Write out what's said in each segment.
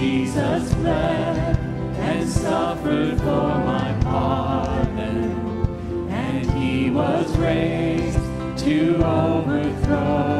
Jesus bled and suffered for my pardon, and he was raised to overthrow.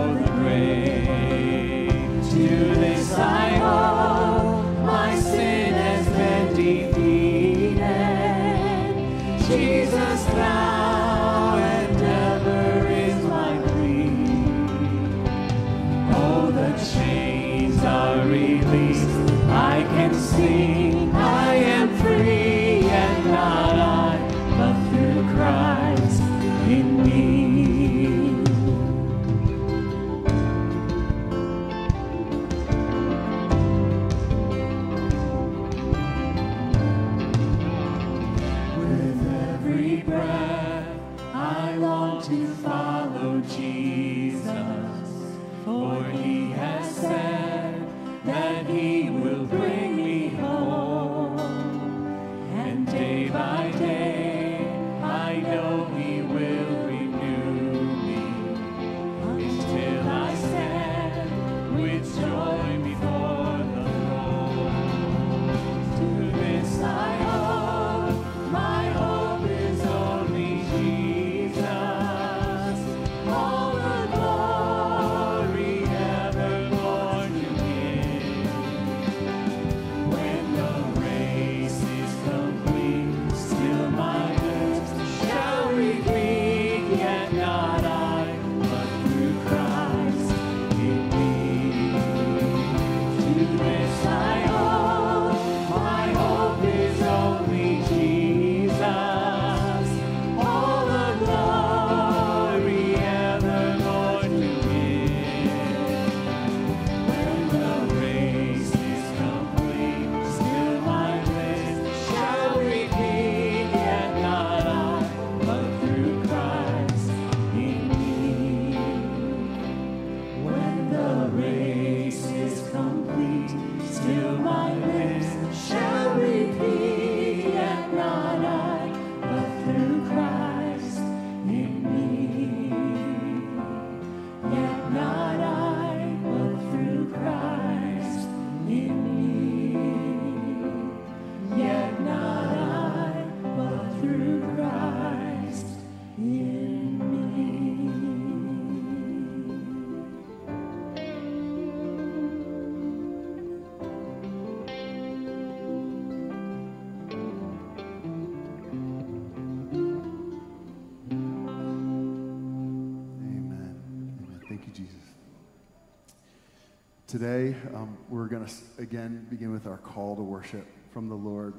Today, um, we're going to again begin with our call to worship from the Lord.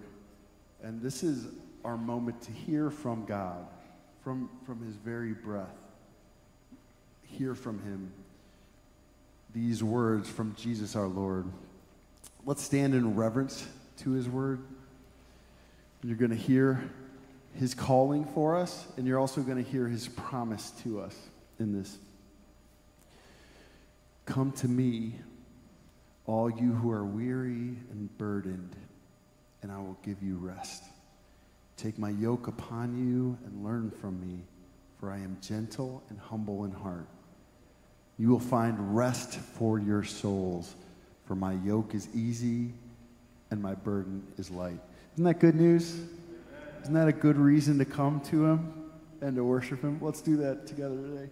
And this is our moment to hear from God, from, from His very breath. Hear from Him these words from Jesus our Lord. Let's stand in reverence to His word. You're going to hear His calling for us, and you're also going to hear His promise to us in this. Come to me, all you who are weary and burdened, and I will give you rest. Take my yoke upon you and learn from me, for I am gentle and humble in heart. You will find rest for your souls, for my yoke is easy and my burden is light. Isn't that good news? Isn't that a good reason to come to Him and to worship Him? Let's do that together today.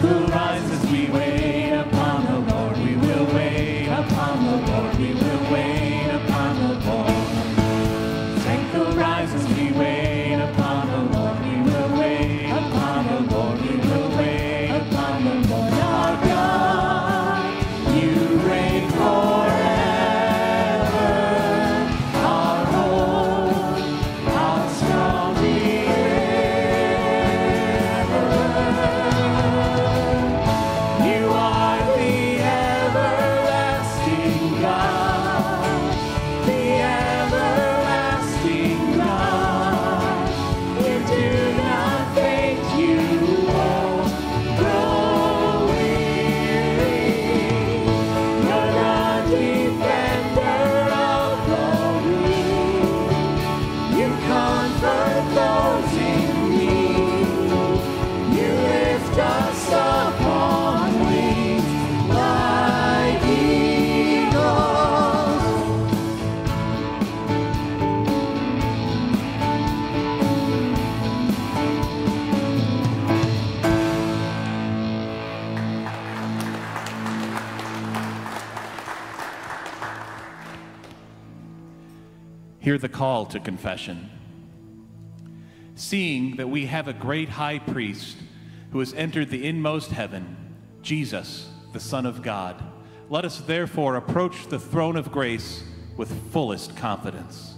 Strength will Hear the call to confession. Seeing that we have a great high priest who has entered the inmost heaven, Jesus, the Son of God, let us therefore approach the throne of grace with fullest confidence,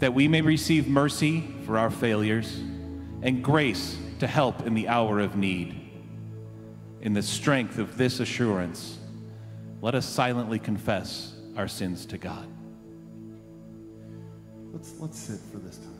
that we may receive mercy for our failures and grace to help in the hour of need. In the strength of this assurance, let us silently confess our sins to God. Let's, let's sit for this time.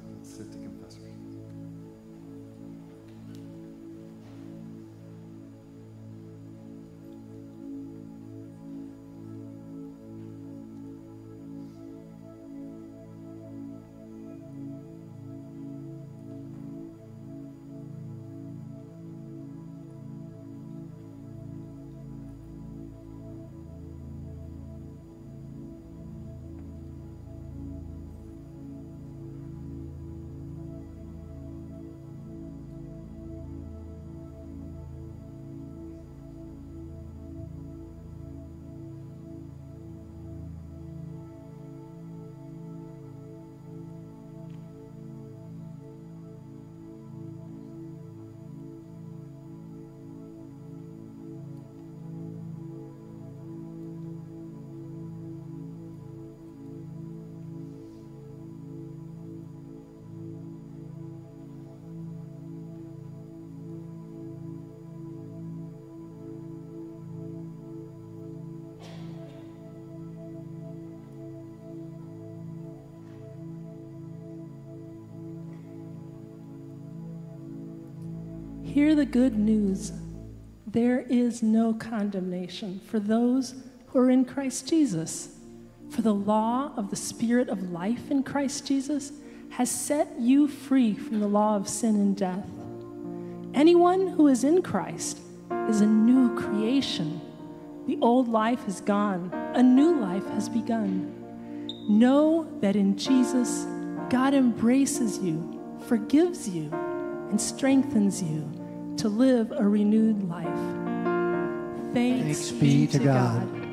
Hear the good news. There is no condemnation for those who are in Christ Jesus. For the law of the Spirit of life in Christ Jesus has set you free from the law of sin and death. Anyone who is in Christ is a new creation. The old life is gone, a new life has begun. Know that in Jesus, God embraces you, forgives you, and strengthens you to live a renewed life. Thanks, Thanks be to God. God.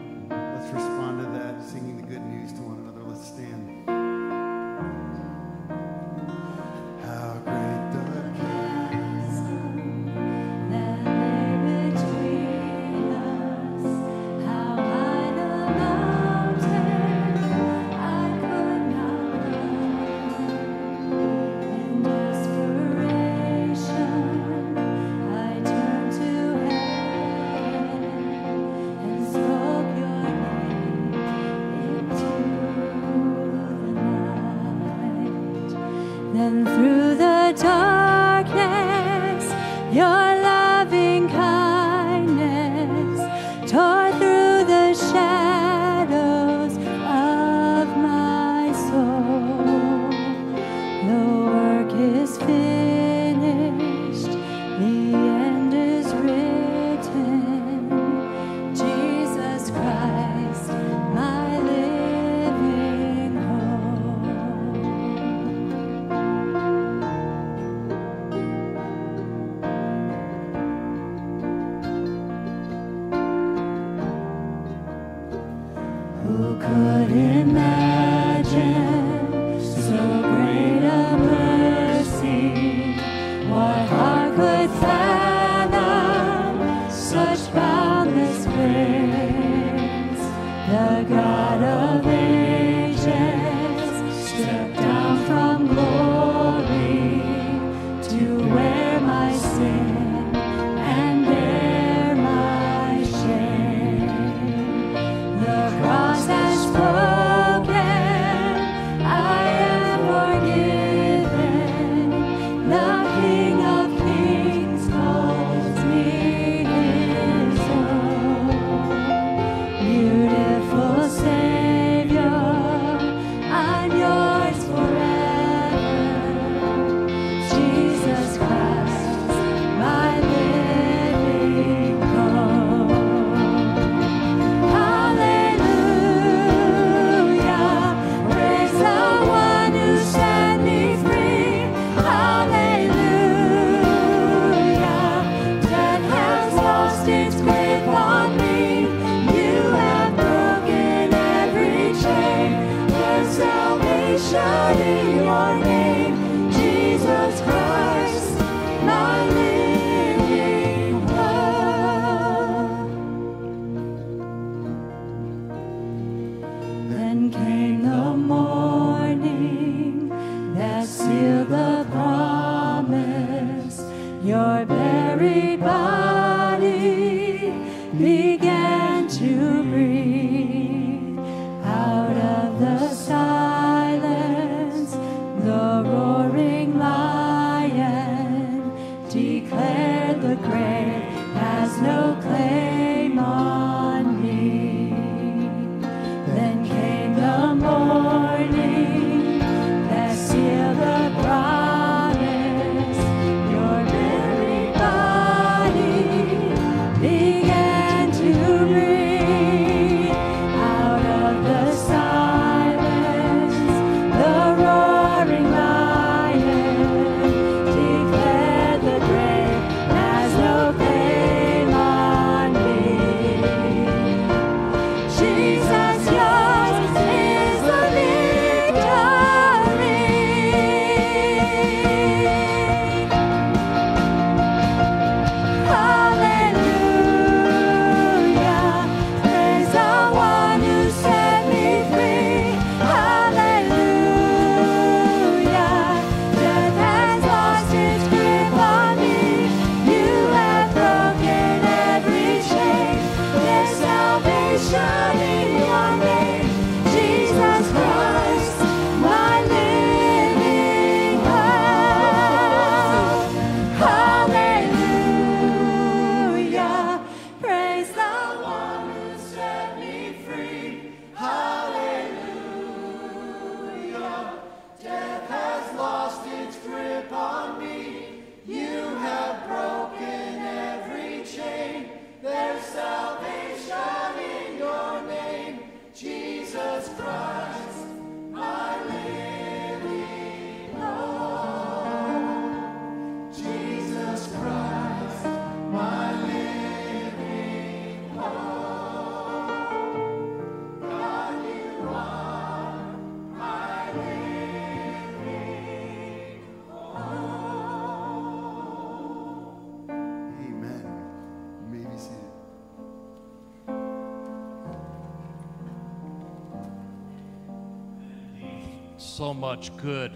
Much good,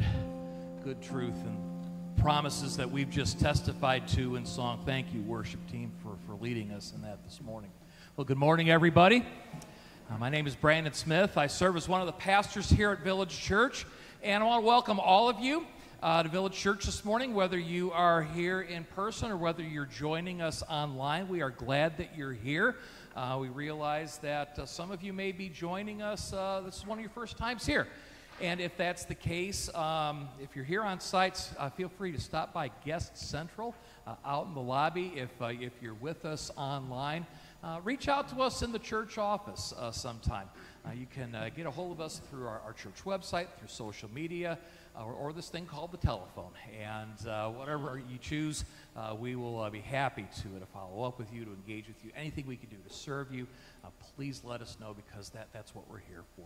good truth and promises that we've just testified to in song. Thank you, worship team, for, for leading us in that this morning. Well, good morning, everybody. Uh, my name is Brandon Smith. I serve as one of the pastors here at Village Church, and I want to welcome all of you uh, to Village Church this morning, whether you are here in person or whether you're joining us online. We are glad that you're here. Uh, we realize that uh, some of you may be joining us. Uh, this is one of your first times here. And if that's the case, um, if you're here on site, uh, feel free to stop by Guest Central uh, out in the lobby. If, uh, if you're with us online, uh, reach out to us in the church office uh, sometime. Uh, you can get a hold of us through our, our church website, through social media, or, or, this thing called the telephone. And whatever you choose, we will be happy to, to follow up with you, to engage with you. Anything we can do to serve you, please let us know because that, that's what we're here for.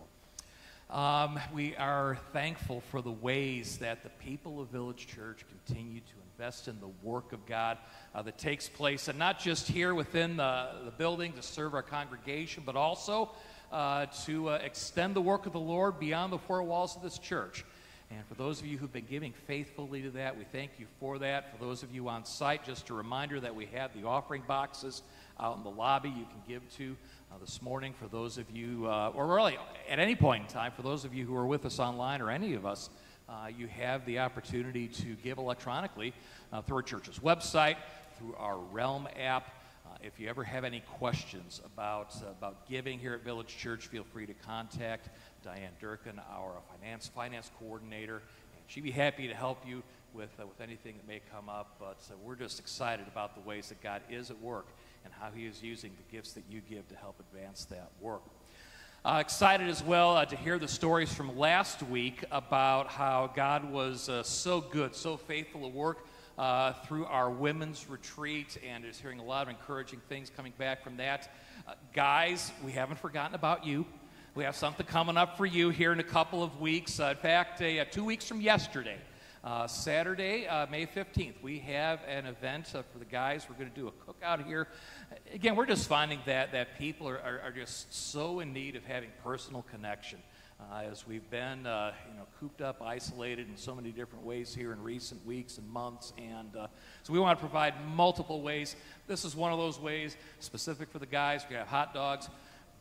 Um, we are thankful for the ways that the people of Village Church continue to invest in the work of God uh, that takes place, and not just here within the, the building to serve our congregation, but also uh, to uh, extend the work of the Lord beyond the four walls of this church. And for those of you who've been giving faithfully to that, we thank you for that. For those of you on site, just a reminder that we have the offering boxes out in the lobby you can give to uh, this morning. For those of you, uh, or really at any point in time, for those of you who are with us online or any of us, uh, you have the opportunity to give electronically uh, through our church's website, through our Realm app. Uh, if you ever have any questions about, uh, about giving here at Village Church, feel free to contact Diane Durkin, our finance, finance coordinator, and she'd be happy to help you with, with anything that may come up. But we're just excited about the ways that God is at work and how He is using the gifts that you give to help advance that work. Uh, excited as well uh, to hear the stories from last week about how God was uh, so good, so faithful at work uh, through our women's retreat, and is hearing a lot of encouraging things coming back from that. Uh, guys, we haven't forgotten about you. We have something coming up for you here in a couple of weeks. Uh, in fact, two weeks from yesterday, uh, Saturday, uh, May 15th, we have an event uh, for the guys. We're going to do a cookout here. Again, we're just finding that, that people are, are, are just so in need of having personal connection. Uh, as we've been, uh, you know, cooped up, isolated in so many different ways here in recent weeks and months, and uh, so we want to provide multiple ways. This is one of those ways, specific for the guys. We have hot dogs,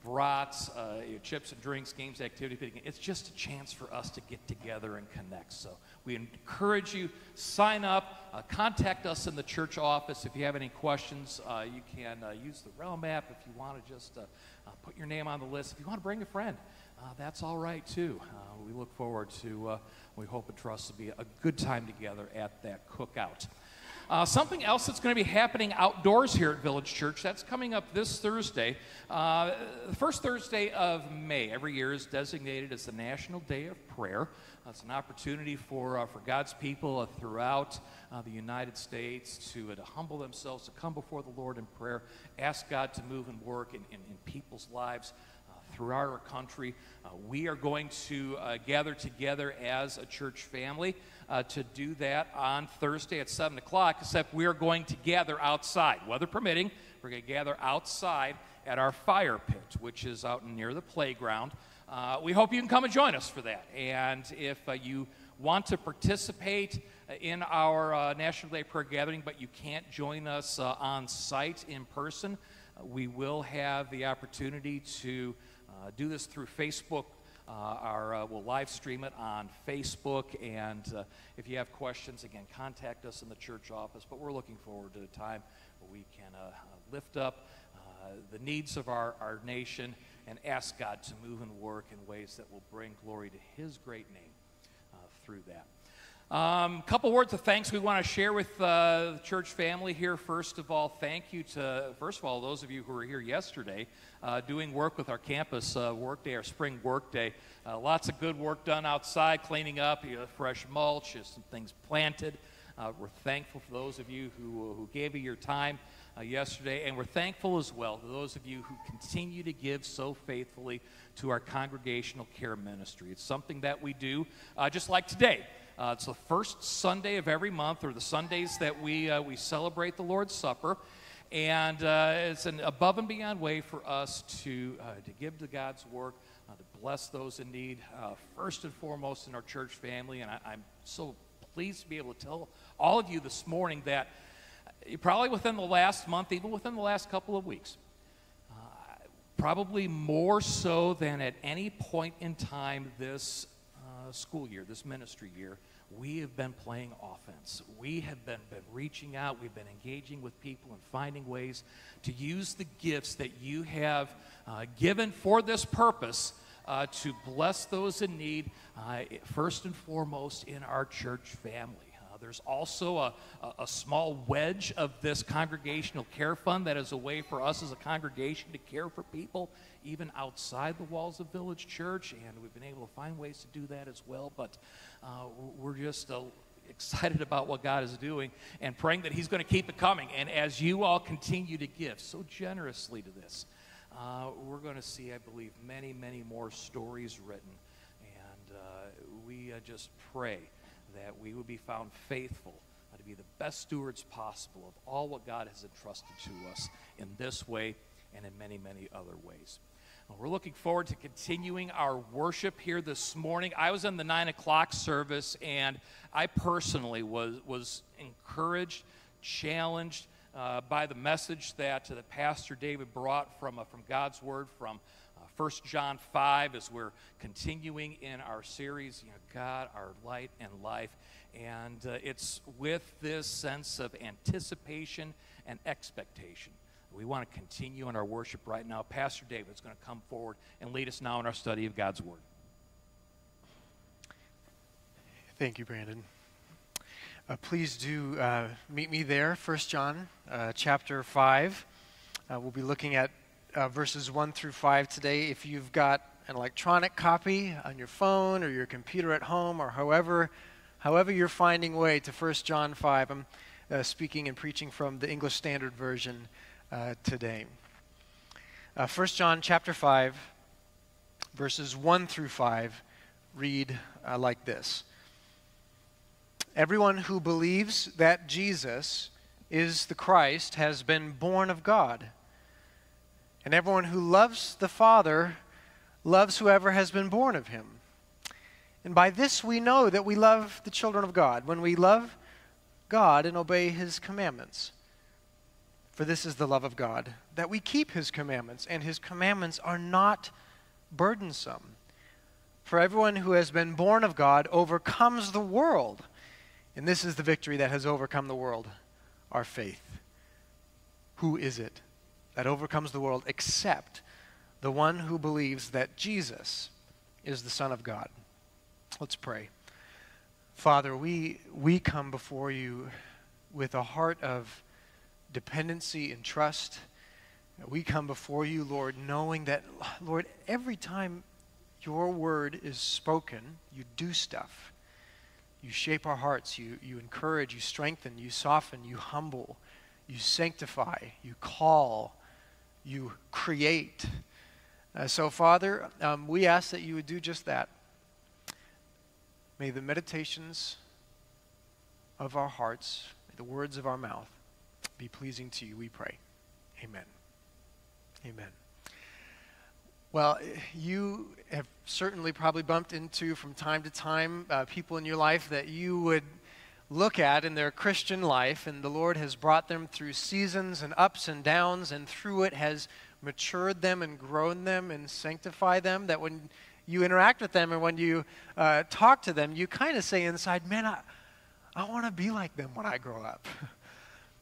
brats, uh, chips and drinks, games, activity. It's just a chance for us to get together and connect. So we encourage you, sign up, uh, contact us in the church office. If you have any questions, uh, you can uh, use the Realm app if you want to just uh, uh, put your name on the list. If you want to bring a friend, that's all right too. we look forward to, we hope and trust to be a good time together at that cookout. Uh, something else that's going to be happening outdoors here at Village Church, that's coming up this Thursday. Uh, the first Thursday of May every year is designated as the National Day of Prayer. It's an opportunity for, uh, for God's people uh, throughout uh, the United States to, to humble themselves, to come before the Lord in prayer, ask God to move and work in, in, in people's lives throughout our country. Uh, we are going to uh, gather together as a church family uh, to do that on Thursday at 7 o'clock, except we are going to gather outside. Weather permitting, we're going to gather outside at our fire pit, which is out near the playground. Uh, we hope you can come and join us for that. And if uh, you want to participate in our uh, National Day Prayer Gathering, but you can't join us uh, on site in person, uh, we will have the opportunity to do this through Facebook uh, our, uh, we'll live stream it on Facebook. And uh, if you have questions, again, contact us in the church office. But we're looking forward to a time where we can lift up the needs of our, our nation and ask God to move and work in ways that will bring glory to His great name through that. A um, couple words of thanks we want to share with uh, the church family here. First of all, thank you to, first of all, those of you who were here yesterday uh, doing work with our campus uh, workday, our spring workday. Uh, lots of good work done outside, cleaning up, you know, fresh mulch, some things planted. Uh, we're thankful for those of you who, who gave you your time uh, yesterday, and we're thankful as well to those of you who continue to give so faithfully to our congregational care ministry. It's something that we do just like today. Uh, it's the first Sunday of every month, or the Sundays that we, uh, we celebrate the Lord's Supper. And uh, it's an above and beyond way for us to, uh, to give to God's work, uh, to bless those in need, uh, first and foremost in our church family. And I, I'm so pleased to be able to tell all of you this morning that uh, probably within the last month, even within the last couple of weeks, uh, probably more so than at any point in time this uh, school year, this ministry year, we have been playing offense. We have been, been reaching out, we've been engaging with people and finding ways to use the gifts that you have uh, given for this purpose uh, to bless those in need, uh, first and foremost in our church family. Uh, there's also a, a, small wedge of this congregational care fund that is a way for us as a congregation to care for people even outside the walls of Village Church, and we've been able to find ways to do that as well. But uh, we're just uh, excited about what God is doing and praying that He's going to keep it coming. And as you all continue to give so generously to this, uh, we're going to see, I believe, many, many more stories written. And uh, we uh, just pray that we would be found faithful uh, to be the best stewards possible of all what God has entrusted to us in this way and in many, many other ways. We're looking forward to continuing our worship here this morning. I was in the nine o'clock service, and I personally was, was encouraged, challenged uh, by the message that uh, the Pastor David brought from, uh, from God's Word from uh, 1 John 5 as we're continuing in our series, you know, God, our light and life. And uh, it's with this sense of anticipation and expectation we want to continue in our worship right now. Pastor David is going to come forward and lead us now in our study of God's Word. Thank you, Brandon. Uh, please do uh, meet me there, 1 John uh, chapter 5. Uh, we'll be looking at uh, verses 1 through 5 today. If you've got an electronic copy on your phone or your computer at home or however, however you're finding way to 1 John 5, I'm uh, speaking and preaching from the English Standard Version today. Uh, 1 John chapter 5, verses 1 through 5 read like this Everyone who believes that Jesus is the Christ has been born of God. And everyone who loves the Father loves whoever has been born of him. And by this we know that we love the children of God, when we love God and obey his commandments. For this is the love of God, that we keep his commandments, and his commandments are not burdensome. For everyone who has been born of God overcomes the world. And this is the victory that has overcome the world our faith. Who is it that overcomes the world except the one who believes that Jesus is the Son of God? Let's pray. Father, we, we come before you with a heart of dependency and trust. We come before you, Lord, knowing that, Lord, every time your word is spoken, you do stuff. You shape our hearts, you, you encourage, you strengthen, you soften, you humble, you sanctify, you call, you create. Uh, so, Father, um, we ask that you would do just that. May the meditations of our hearts, the words of our mouth, be pleasing to you, we pray. Amen. Amen. Well, you have certainly probably bumped into from time to time uh, people in your life that you would look at in their Christian life, and the Lord has brought them through seasons and ups and downs, and through it has matured them and grown them and sanctified them. That when you interact with them and when you uh, talk to them, you kind of say inside, Man, I, I want to be like them when I grow up.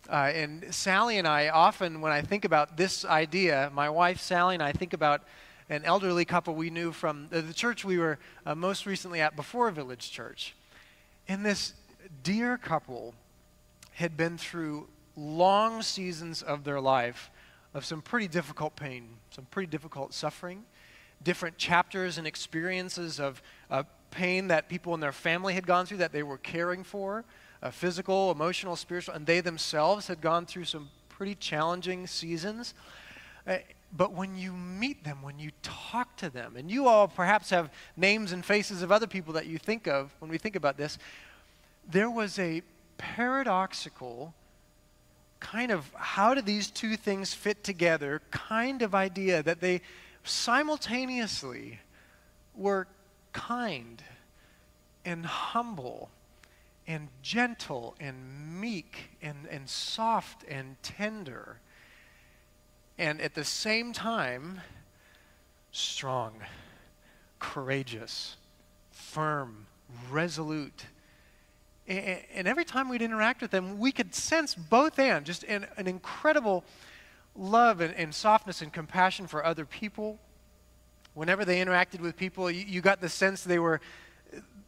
Uh, and Sally and I often, when I think about this idea, my wife Sally and I think about an elderly couple we knew from the, the church we were uh, most recently at before Village Church. And this dear couple had been through long seasons of their life of some pretty difficult pain, some pretty difficult suffering, different chapters and experiences of uh, pain that people in their family had gone through that they were caring for uh, physical, emotional, spiritual, and they themselves had gone through some pretty challenging seasons. Uh, but when you meet them, when you talk to them, and you all perhaps have names and faces of other people that you think of when we think about this, there was a paradoxical kind of how do these two things fit together kind of idea that they simultaneously were kind and humble and gentle and meek and, and soft and tender. And at the same time, strong, courageous, firm, resolute. And, every time we'd interact with them, we could sense both and just an, an incredible love and, and softness and compassion for other people. Whenever they interacted with people, you, you got the sense they were,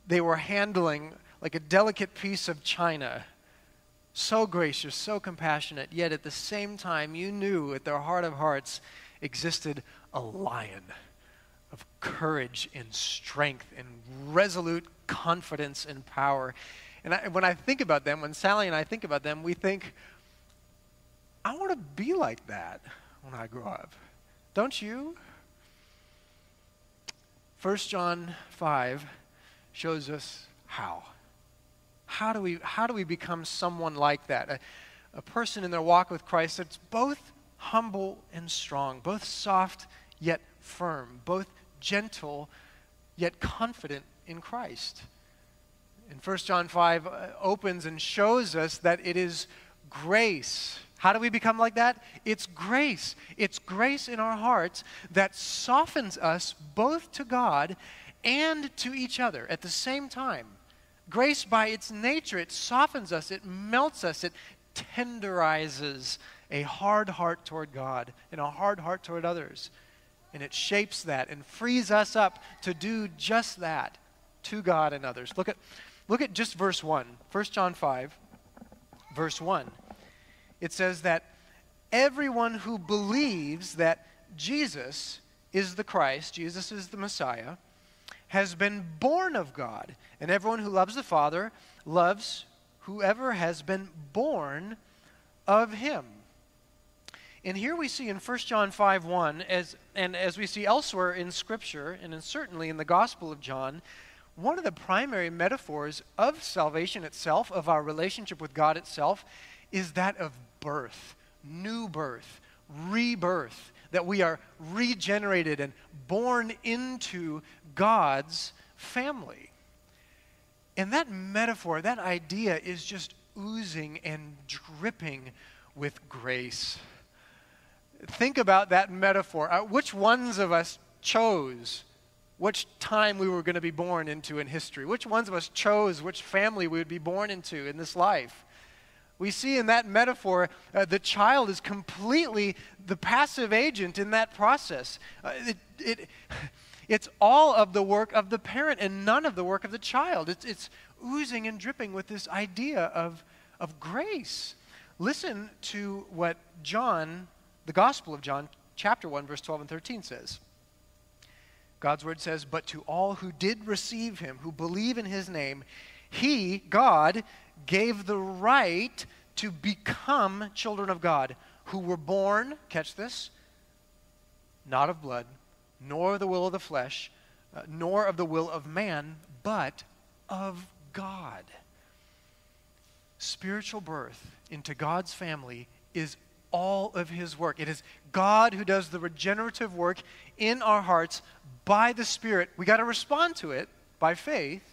they were handling like a delicate piece of china. So gracious, so compassionate, yet at the same time, you knew at their heart of hearts existed a lion of courage and strength and resolute confidence and power. And I, when I think about them, when Sally and I think about them, we think, I want to be like that when I grow up. Don't you? 1 John 5 shows us how. How do we, how do we become someone like that? A, a person in their walk with Christ that's both humble and strong, both soft yet firm, both gentle yet confident in Christ. And 1 John 5 uh, opens and shows us that it is grace. How do we become like that? It's grace. It's grace in our hearts that softens us both to God and to each other at the same time. Grace, by its nature, it softens us, it melts us, it tenderizes a hard heart toward God and a hard heart toward others. And it shapes that and frees us up to do just that to God and others. Look at, look at just verse 1. 1 John 5, verse 1. It says that everyone who believes that Jesus is the Christ, Jesus is the Messiah, has been born of God. And everyone who loves the Father loves whoever has been born of him. And here we see in 1 John 5 1, as, and as we see elsewhere in Scripture, and in, certainly in the Gospel of John, one of the primary metaphors of salvation itself, of our relationship with God itself, is that of birth, new birth, rebirth, that we are regenerated and born into God's family. And that metaphor, that idea is just oozing and dripping with grace. Think about that metaphor. Uh, which ones of us chose which time we were going to be born into in history? Which ones of us chose which family we would be born into in this life? We see in that metaphor, uh, the child is completely the passive agent in that process. Uh, it, it, it's all of the work of the parent and none of the work of the child. It's, it's oozing and dripping with this idea of, of grace. Listen to what John, the Gospel of John, chapter 1, verse 12 and 13 says. God's word says, But to all who did receive him, who believe in his name, he, God, gave the right to become children of God, who were born, catch this, not of blood, nor the will of the flesh, uh, nor of the will of man, but of God. Spiritual birth into God's family is all of his work. It is God who does the regenerative work in our hearts by the Spirit. We got to respond to it by faith.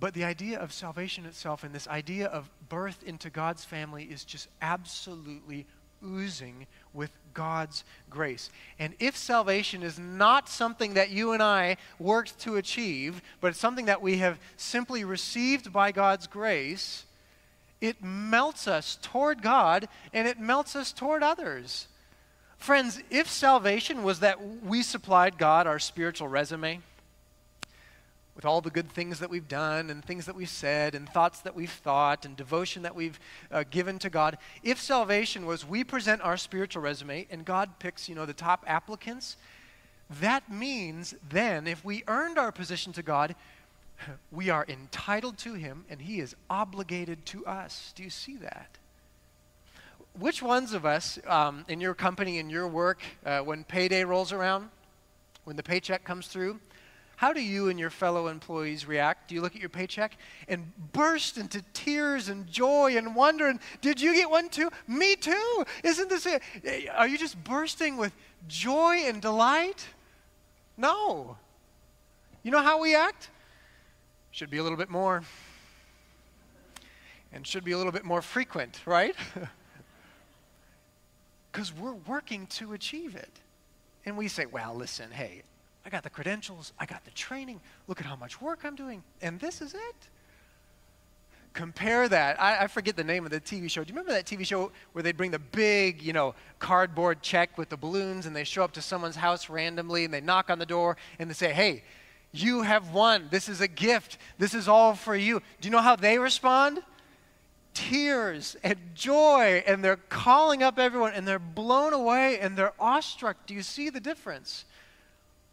But the idea of salvation itself and this idea of birth into God's family is just absolutely oozing with God's grace. And if salvation is not something that you and I worked to achieve, but it's something that we have simply received by God's grace, it melts us toward God and it melts us toward others. Friends, if salvation was that we supplied God our spiritual resume, with all the good things that we've done and things that we've said and thoughts that we've thought and devotion that we've uh, given to God. If salvation was we present our spiritual resume and God picks, you know, the top applicants, that means then if we earned our position to God, we are entitled to him and he is obligated to us. Do you see that? Which ones of us um, in your company, in your work, uh, when payday rolls around, when the paycheck comes through, how do you and your fellow employees react? Do you look at your paycheck and burst into tears and joy and wonder? And did you get one too? Me too. Isn't this? A, are you just bursting with joy and delight? No. You know how we act? Should be a little bit more. And should be a little bit more frequent, right? Because we're working to achieve it. And we say, well, listen, hey, I got the credentials, I got the training, look at how much work I'm doing, and this is it. Compare that. I, I, forget the name of the TV show. Do you remember that TV show where they'd bring the big, you know, cardboard check with the balloons and they show up to someone's house randomly and they knock on the door and they say, hey, you have won. This is a gift. This is all for you. Do you know how they respond? Tears and joy, and they're calling up everyone and they're blown away and they're awestruck. Do you see the difference?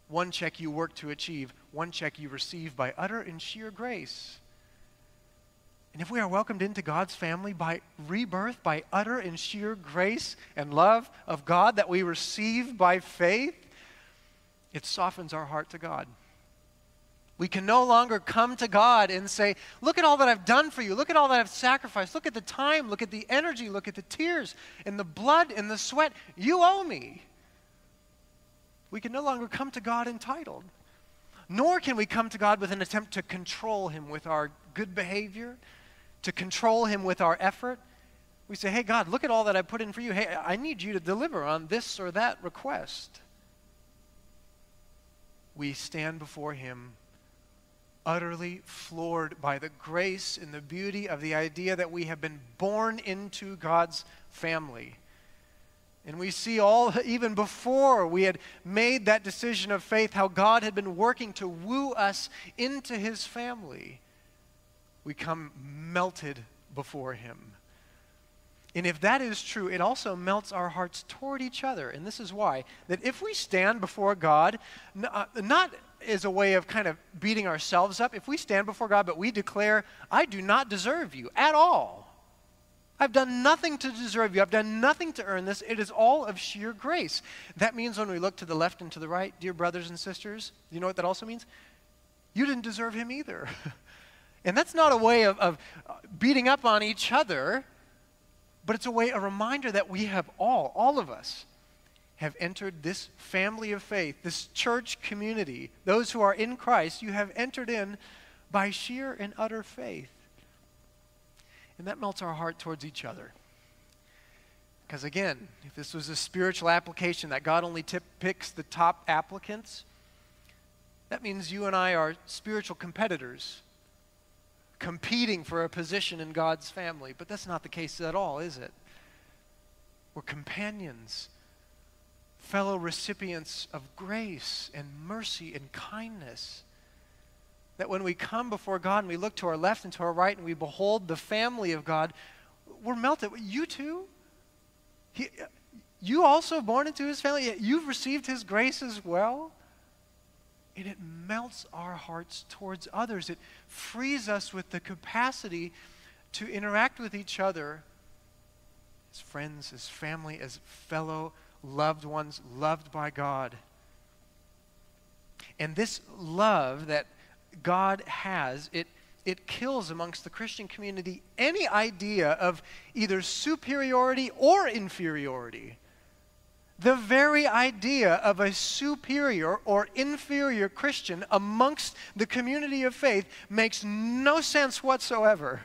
One check you work to achieve, one check you receive by utter and sheer grace. And if we are welcomed into God's family by rebirth, by utter and sheer grace and love of God that we receive by faith, it softens our heart to God. We can no longer come to God and say, Look at all that I've done for you. Look at all that I've sacrificed. Look at the time. Look at the energy. Look at the tears and the blood and the sweat. You owe me. We can no longer come to God entitled. Nor can we come to God with an attempt to control Him with our good behavior, to control Him with our effort. We say, Hey, God, look at all that I put in for you. Hey, I need you to deliver on this or that request. We stand before Him utterly floored by the grace and the beauty of the idea that we have been born into God's family. And we see all, even before we had made that decision of faith, how God had been working to woo us into his family. We come melted before him. And if that is true, it also melts our hearts toward each other. And this is why that if we stand before God, uh, not as a way of kind of beating ourselves up, if we stand before God but we declare, I do not deserve you at all. I've done nothing to deserve you. I've done nothing to earn this. It is all of sheer grace. That means when we look to the left and to the right, dear brothers and sisters, you know what that also means? You didn't deserve him either. and that's not a way of, of beating up on each other, but it's a way, a reminder that we have all, all of us, have entered this family of faith, this church community. Those who are in Christ, you have entered in by sheer and utter faith. And that melts our heart towards each other. Because again, if this was a spiritual application that God only picks the top applicants, that means you and I are spiritual competitors competing for a position in God's family. But that's not the case at all, is it? We're companions, fellow recipients of grace and mercy and kindness that when we come before God and we look to our left and to our right and we behold the family of God, we're melted. You too? He, you also born into his family? You've received his grace as well? And it melts our hearts towards others. It frees us with the capacity to interact with each other as friends, as family, as fellow loved ones, loved by God. And this love that God has, it, it kills amongst the Christian community any idea of either superiority or inferiority. The very idea of a superior or inferior Christian amongst the community of faith makes no sense whatsoever.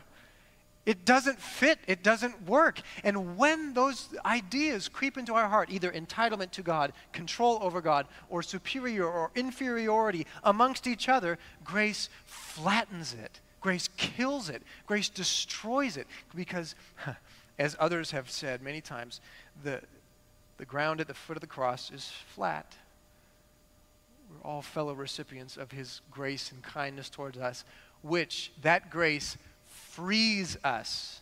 It doesn't fit, it doesn't work. And when those ideas creep into our heart, either entitlement to God, control over God, or superior or inferiority amongst each other, grace flattens it. Grace kills it. Grace destroys it. Because, as others have said many times, the, the ground at the foot of the cross is flat. We're all fellow recipients of His grace and kindness towards us, which that grace frees us,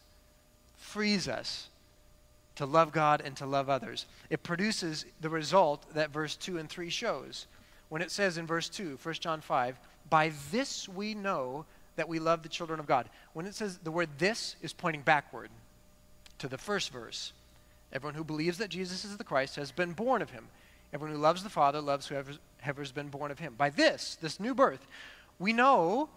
frees us to love God and to love others. It produces the result that verse 2 and 3 shows. When it says in verse 2, 1 John 5, by this we know that we love the children of God. When it says the word this is pointing backward to the first verse. Everyone who believes that Jesus is the Christ has been born of him. Everyone who loves the Father loves whoever has been born of him. By this, this new birth, we know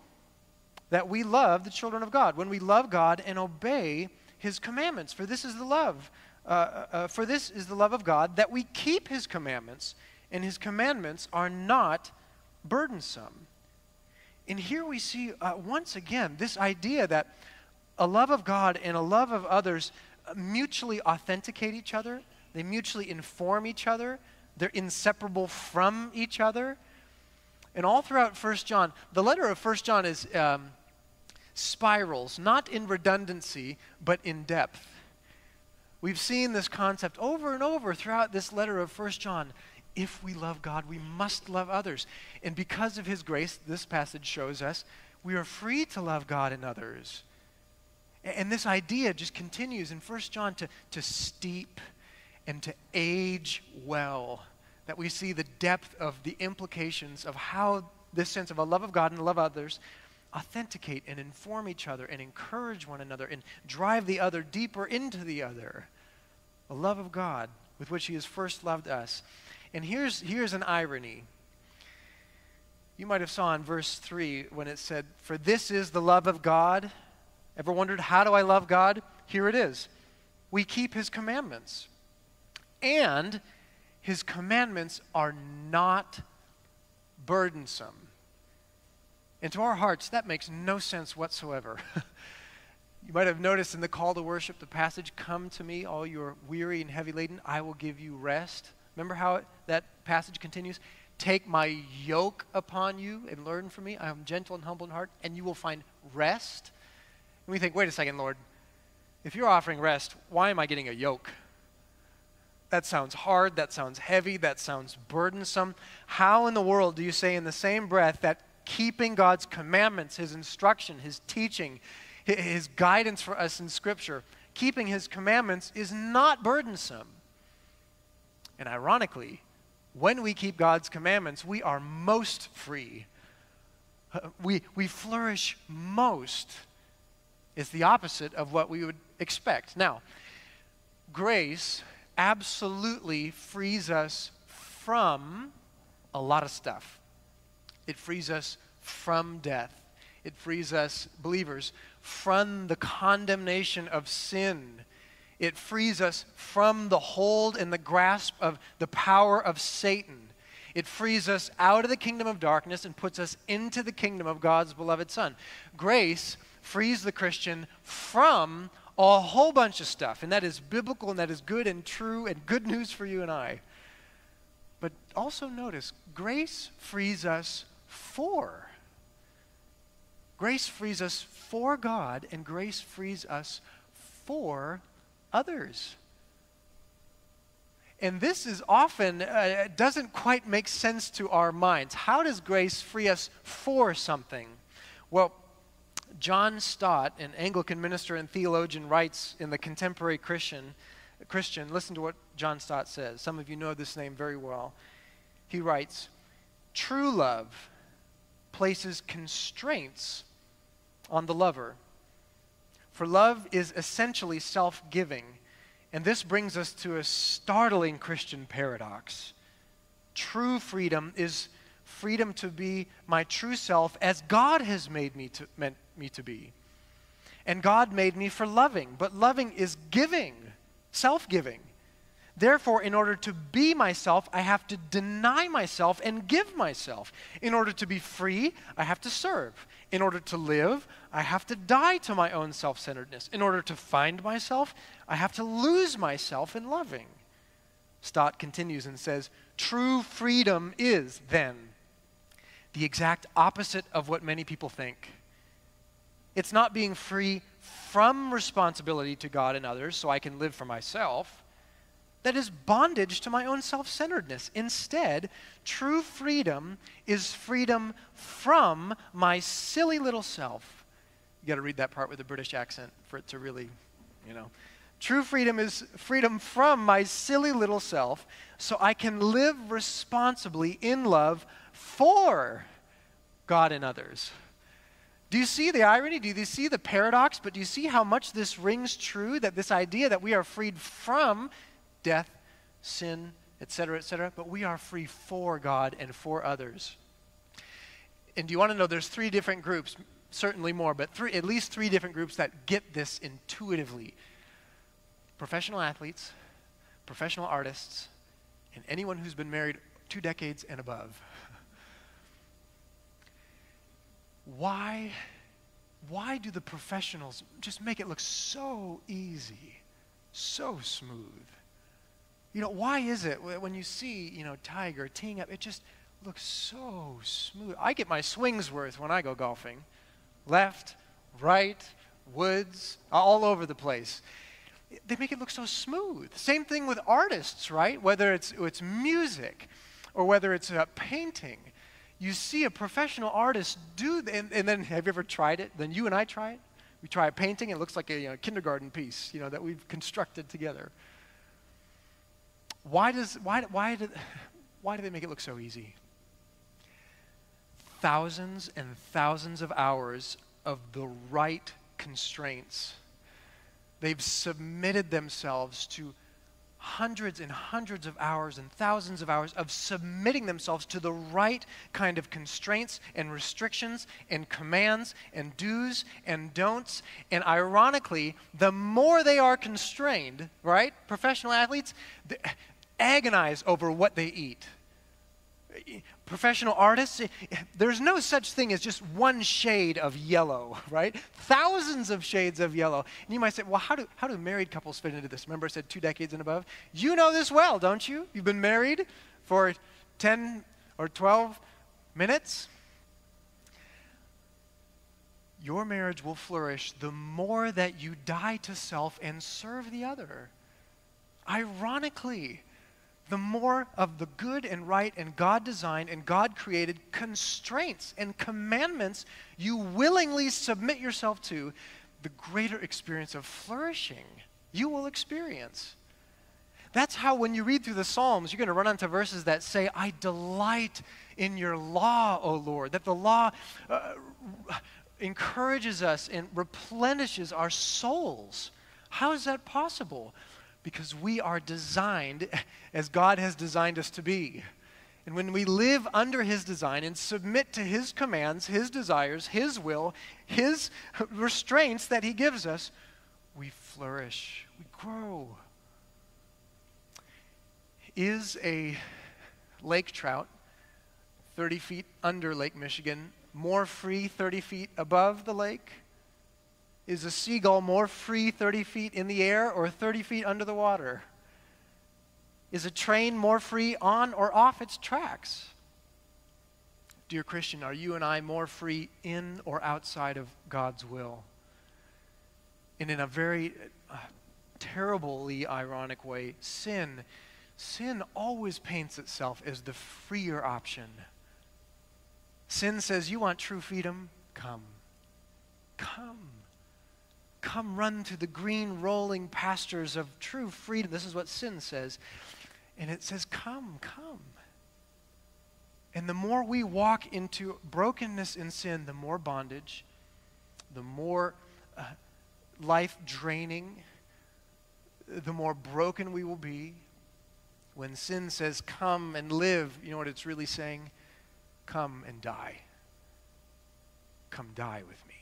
that we love the children of God, when we love God and obey his commandments. For this is the love. Uh, uh, uh, for this is the love of God, that we keep his commandments, and his commandments are not burdensome. And here we see uh, once again this idea that a love of God and a love of others uh, mutually authenticate each other, they mutually inform each other, they're inseparable from each other. And all throughout 1 John, the letter of 1 John is um, spirals, not in redundancy, but in depth. We've seen this concept over and over throughout this letter of 1 John. If we love God, we must love others. And because of his grace, this passage shows us, we are free to love God and others. And this idea just continues in 1 John to, to steep and to age well. That we see the depth of the implications of how this sense of a love of God and love others authenticate and inform each other and encourage one another and drive the other deeper into the other. A love of God with which He has first loved us. And here's, here's an irony. You might have saw in verse 3 when it said, For this is the love of God. Ever wondered, how do I love God? Here it is. We keep His commandments. And His commandments are not burdensome. And to our hearts, that makes no sense whatsoever. you might have noticed in the call to worship, the passage, Come to me, all you are weary and heavy laden, I will give you rest. Remember how it, that passage continues? Take my yoke upon you and learn from me. I am gentle and humble in heart, and you will find rest. And we think, wait a second, Lord. If you're offering rest, why am I getting a yoke? That sounds hard. That sounds heavy. That sounds burdensome. How in the world do you say in the same breath that keeping God's commandments, His instruction, His teaching, His guidance for us in Scripture, keeping His commandments is not burdensome. And ironically, when we keep God's commandments, we are most free. We, we flourish most. It's the opposite of what we would expect. Now, grace absolutely frees us from a lot of stuff. It frees us from death. It frees us, believers, from the condemnation of sin. It frees us from the hold and the grasp of the power of Satan. It frees us out of the kingdom of darkness and puts us into the kingdom of God's beloved Son. Grace frees the Christian from a whole bunch of stuff, and that is biblical and that is good and true and good news for you and I. But also notice, grace frees us for. Grace frees us for God, and grace frees us for others. And this is often, uh, doesn't quite make sense to our minds. How does grace free us for something? Well, John Stott, an Anglican minister and theologian, writes in the Contemporary Christian, Christian, listen to what John Stott says. Some of you know this name very well. He writes, True love places constraints on the lover. For love is essentially self giving. And this brings us to a startling Christian paradox. True freedom is freedom to be my true self as God has made me to, meant me to be. And God made me for loving, but loving is giving, self giving. Therefore, in order to be myself, I have to deny myself and give myself. In order to be free, I have to serve. In order to live, I have to die to my own self centeredness. In order to find myself, I have to lose myself in loving. Stott continues and says, True freedom is, then, the exact opposite of what many people think. It's not being free from responsibility to God and others so I can live for myself that is bondage to my own self centeredness. Instead, true freedom is freedom from my silly little self. You got to read that part with a British accent for it to really, you know. True freedom is freedom from my silly little self so I can live responsibly in love for God and others. Do you see the irony? Do you see the paradox? But do you see how much this rings true that this idea that we are freed from death, sin, etc., etc., but we are free for God and for others. And do you want to know there's three different groups, certainly more, but three, at least three different groups that get this intuitively. Professional athletes, professional artists, and anyone who's been married two decades and above. Why, why do the professionals just make it look so easy, so smooth? You know, why is it when you see, you know, Tiger teeing up, it just looks so smooth? I get my swings worth when I go golfing. Left, right, woods, all over the place. They make it look so smooth. Same thing with artists, right? Whether it's, it's music or whether it's a painting. You see a professional artist do, and, and then have you ever tried it? Then you and I try it. We try a painting, it looks like a you know, kindergarten piece, you know, that we've constructed together. Why does why why did why do they make it look so easy? Thousands and thousands of hours of the right constraints. They've submitted themselves to hundreds and hundreds of hours and thousands of hours of submitting themselves to the right kind of constraints and restrictions and commands and do's and don'ts. And ironically, the more they are constrained, right? Professional athletes th- agonize over what they eat. Professional artists, there's no such thing as just one shade of yellow, right? Thousands of shades of yellow. And you might say, well, how do, how do married couples fit into this? Remember I said two decades and above? You know this well, don't you? You've been married for 10 or 12 minutes. Your marriage will flourish the more that you die to self and serve the other. Ironically, the more of the good and right and God designed and God created constraints and commandments you willingly submit yourself to, the greater experience of flourishing you will experience. That's how, when you read through the Psalms, you're going to run onto verses that say, I delight in your law, O Lord. That the law uh, encourages us and replenishes our souls. How is that possible? Because we are designed as God has designed us to be. And when we live under His design and submit to His commands, His desires, His will, His restraints that He gives us, we flourish, we grow. Is a lake trout 30 feet under Lake Michigan more free 30 feet above the lake? Is a seagull more free 30 feet in the air or 30 feet under the water? Is a train more free on or off its tracks? Dear Christian, are you and I more free in or outside of God's will? And in a very uh, terribly ironic way, sin, sin always paints itself as the freer option. Sin says, You want true freedom? Come. Come. Come run to the green, rolling pastures of true freedom. This is what sin says. And it says, Come, come. And the more we walk into brokenness in sin, the more bondage, the more uh, life draining, the more broken we will be. When sin says, Come and live, you know what it's really saying? Come and die. Come die with me.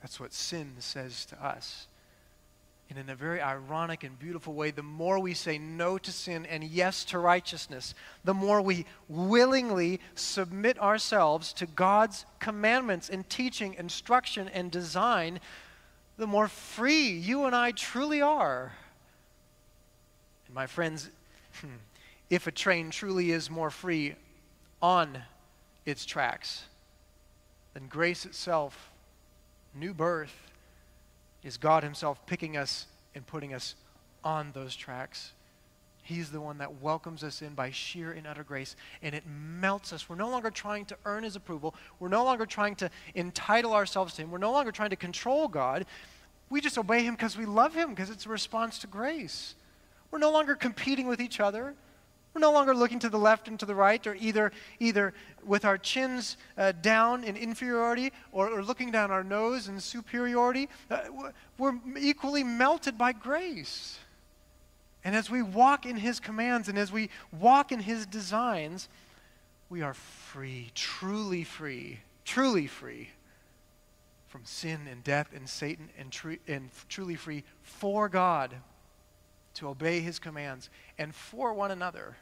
That's what sin says to us. And in a very ironic and beautiful way, the more we say no to sin and yes to righteousness, the more we willingly submit ourselves to God's commandments and teaching, instruction, and design, the more free you and I truly are. And my friends, if a train truly is more free on its tracks, then grace itself, new birth, is God Himself picking us and putting us on those tracks. He's the one that welcomes us in by sheer and utter grace, and it melts us. We're no longer trying to earn His approval. We're no longer trying to entitle ourselves to Him. We're no longer trying to control God. We just obey Him because we love Him, because it's a response to grace. We're no longer competing with each other. We're no longer looking to the left and to the right, or either, either with our chins uh, down in inferiority or, or, looking down our nose in superiority. Uh, we're equally melted by grace. And as we walk in His commands and as we walk in His designs, we are free, truly free, truly free from sin and death and Satan, and, tr- and truly free for God to obey his commands and for one another.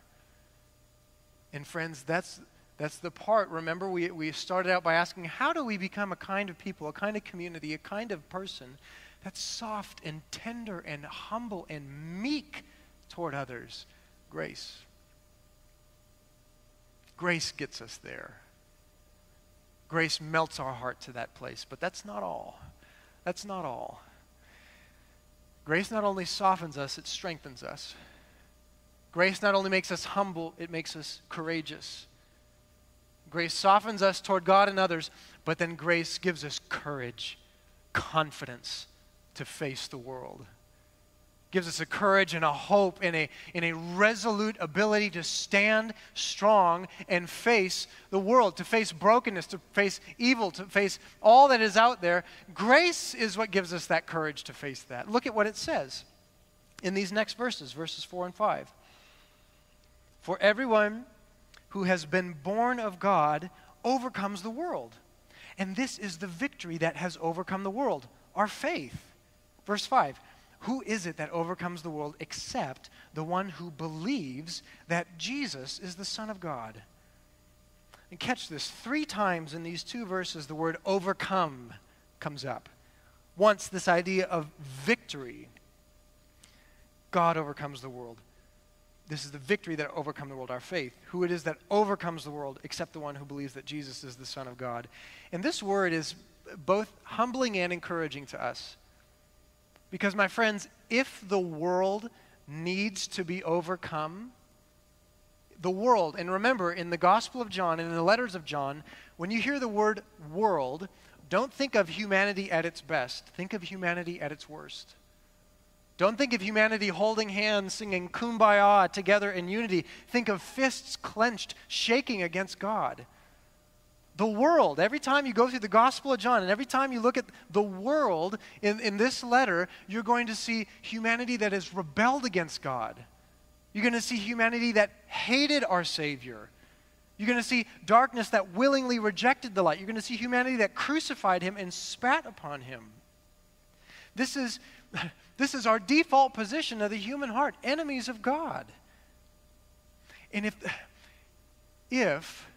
And friends, that's, that's the part. Remember, we, we started out by asking, how do we become a kind of people, a kind of community, a kind of person that's soft and tender and humble and meek toward others? Grace. Grace gets us there. Grace melts our heart to that place. But that's not all. That's not all. Grace not only softens us, it strengthens us. Grace not only makes us humble, it makes us courageous. Grace softens us toward God and others, but then grace gives us courage, confidence to face the world gives us a courage and a hope and a, and a resolute ability to stand strong and face the world, to face brokenness, to face evil, to face all that is out there. Grace is what gives us that courage to face that. Look at what it says in these next verses, verses 4 and 5. For everyone who has been born of God overcomes the world. And this is the victory that has overcome the world our faith. Verse 5 who is it that overcomes the world except the one who believes that Jesus is the Son of God? And catch this three times in these two verses, the word overcome comes up. Once, this idea of victory. God overcomes the world. This is the victory that overcomes the world, our faith. Who it is that overcomes the world except the one who believes that Jesus is the Son of God. And this word is both humbling and encouraging to us. Because, my friends, if the world needs to be overcome, the world, and remember, in the Gospel of John and in the letters of John, when you hear the word world, don't think of humanity at its best. Think of humanity at its worst. Don't think of humanity holding hands, singing kumbaya together in unity. Think of fists clenched, shaking against God the world. Every time you go through the Gospel of John and every time you look at the world in, in this letter, you're going to see humanity that has rebelled against God. You're going to see humanity that hated our Savior. You're going to see darkness that willingly rejected the light. You're going to see humanity that crucified him and spat upon him. This is, this is our default position of the human heart enemies of God. And if, if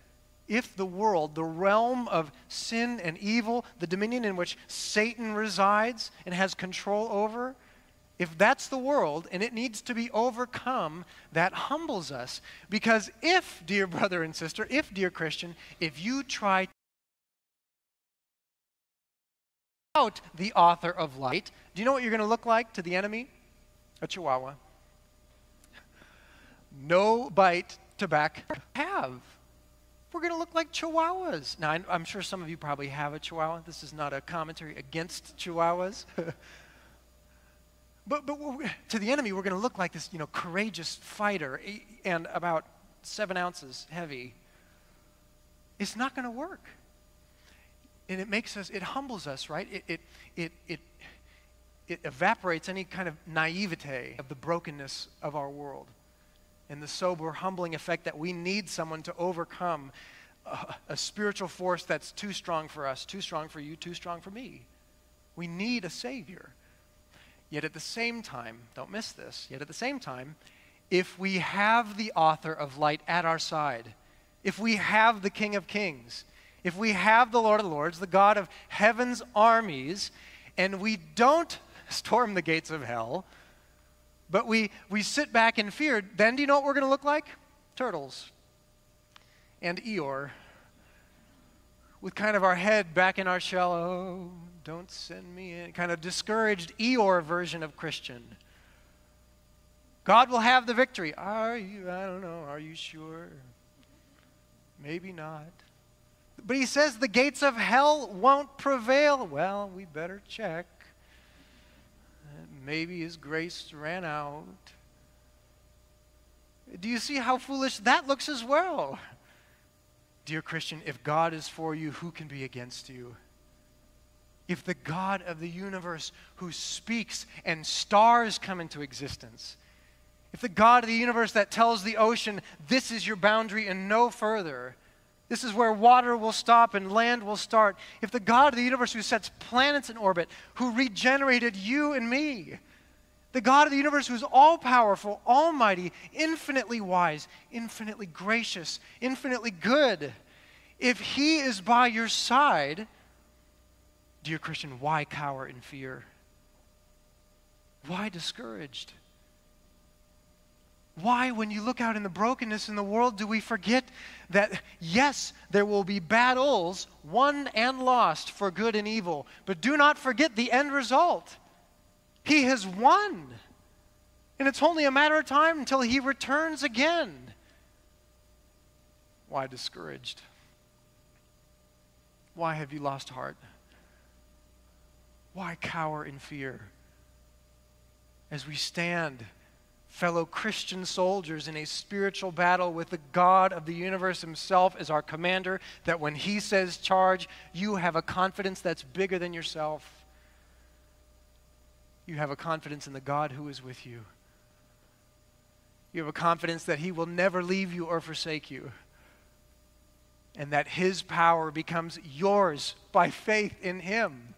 if the world, the realm of sin and evil, the dominion in which Satan resides and has control over, if that's the world and it needs to be overcome, that humbles us. Because if, dear brother and sister, if, dear Christian, if you try out the author of light, do you know what you're going to look like to the enemy? A chihuahua. No bite to back have we're going to look like chihuahuas. Now, I'm sure some of you probably have a chihuahua. This is not a commentary against chihuahuas. but but to the enemy, we're going to look like this, you know, courageous fighter and about seven ounces heavy. It's not going to work. And it makes us, it humbles us, right? It, it, it, it, it evaporates any kind of naivete of the brokenness of our world and the sober, humbling effect that we need someone to overcome a, a, spiritual force that's too strong for us, too strong for you, too strong for me. We need a Savior. Yet at the same time, don't miss this, yet at the same time, if we have the author of light at our side, if we have the King of Kings, if we have the Lord of Lords, the God of heaven's armies, and we don't storm the gates of hell, but we, we sit back in fear, then do you know what we're going to look like? Turtles and Eeyore with kind of our head back in our shell. Oh, don't send me in. Kind of discouraged Eeyore version of Christian. God will have the victory. Are you? I don't know. Are you sure? Maybe not. But he says the gates of hell won't prevail. Well, we better check. Maybe his grace ran out. Do you see how foolish that looks as well? Dear Christian, if God is for you, who can be against you? If the God of the universe who speaks and stars come into existence, if the God of the universe that tells the ocean, this is your boundary and no further, this is where water will stop and land will start. If the God of the universe who sets planets in orbit, who regenerated you and me, The God of the universe who is all powerful, almighty, infinitely wise, infinitely gracious, infinitely good. If he is by your side, dear Christian, why cower in fear? Why discouraged? Why, when you look out in the brokenness in the world, do we forget that, yes, there will be battles, won and lost for good and evil, but do not forget the end result. He has won. And it's only a matter of time until he returns again. Why discouraged? Why have you lost heart? Why cower in fear? As we stand fellow Christian soldiers in a spiritual battle with the God of the universe himself as our commander, that when he says charge, you have a confidence that's bigger than yourself. You have a confidence in the God who is with you. You have a confidence that he will never leave you or forsake you. And that his power becomes yours by faith in him.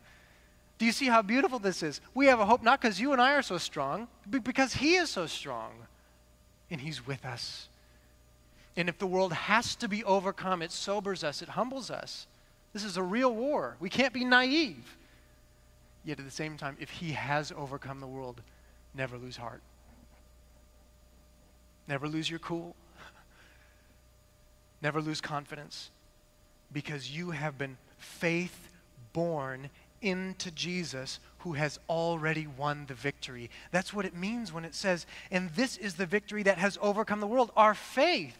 Do you see how beautiful this is? We have a hope not because you and I are so strong, but because He is so strong. And He's with us. And if the world has to be overcome, it sobers us, it humbles us. This is a real war. We can't be naive. Yet at the same time, if He has overcome the world, never lose heart. Never lose your cool. Never lose confidence. Because you have been faith born into Jesus who has already won the victory. That's what it means when it says, and this is the victory that has overcome the world our faith.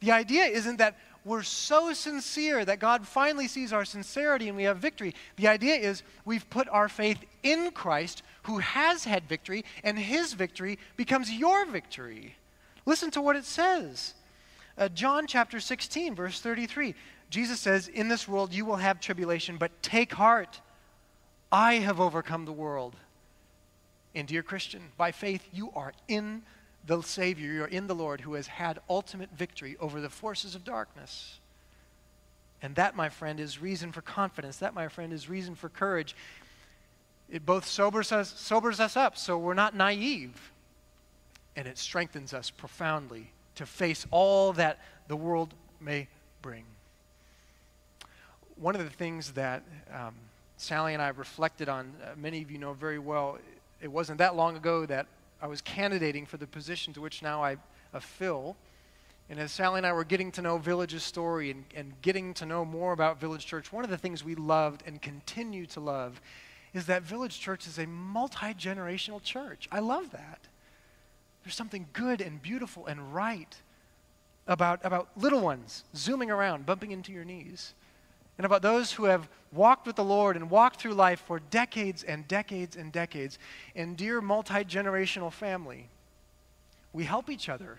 The idea isn't that we're so sincere that God finally sees our sincerity and we have victory. The idea is we've put our faith in Christ who has had victory, and his victory becomes your victory. Listen to what it says. Uh, John chapter 16, verse 33. Jesus says, In this world you will have tribulation, but take heart. I have overcome the world. And, dear Christian, by faith, you are in the Savior. You're in the Lord who has had ultimate victory over the forces of darkness. And that, my friend, is reason for confidence. That, my friend, is reason for courage. It both sobers us, sobers us up so we're not naive, and it strengthens us profoundly to face all that the world may bring one of the things that um, Sally and I reflected on, uh, many of you know very well, it wasn't that long ago that I was candidating for the position to which now I uh, fill. And as Sally and I were getting to know Village's story and, and getting to know more about Village Church, one of the things we loved and continue to love is that Village Church is a multi generational church. I love that. There's something good and beautiful and right about, about little ones zooming around, bumping into your knees and about those who have walked with the Lord and walked through life for decades and decades and decades. And dear multi generational family, we help each other,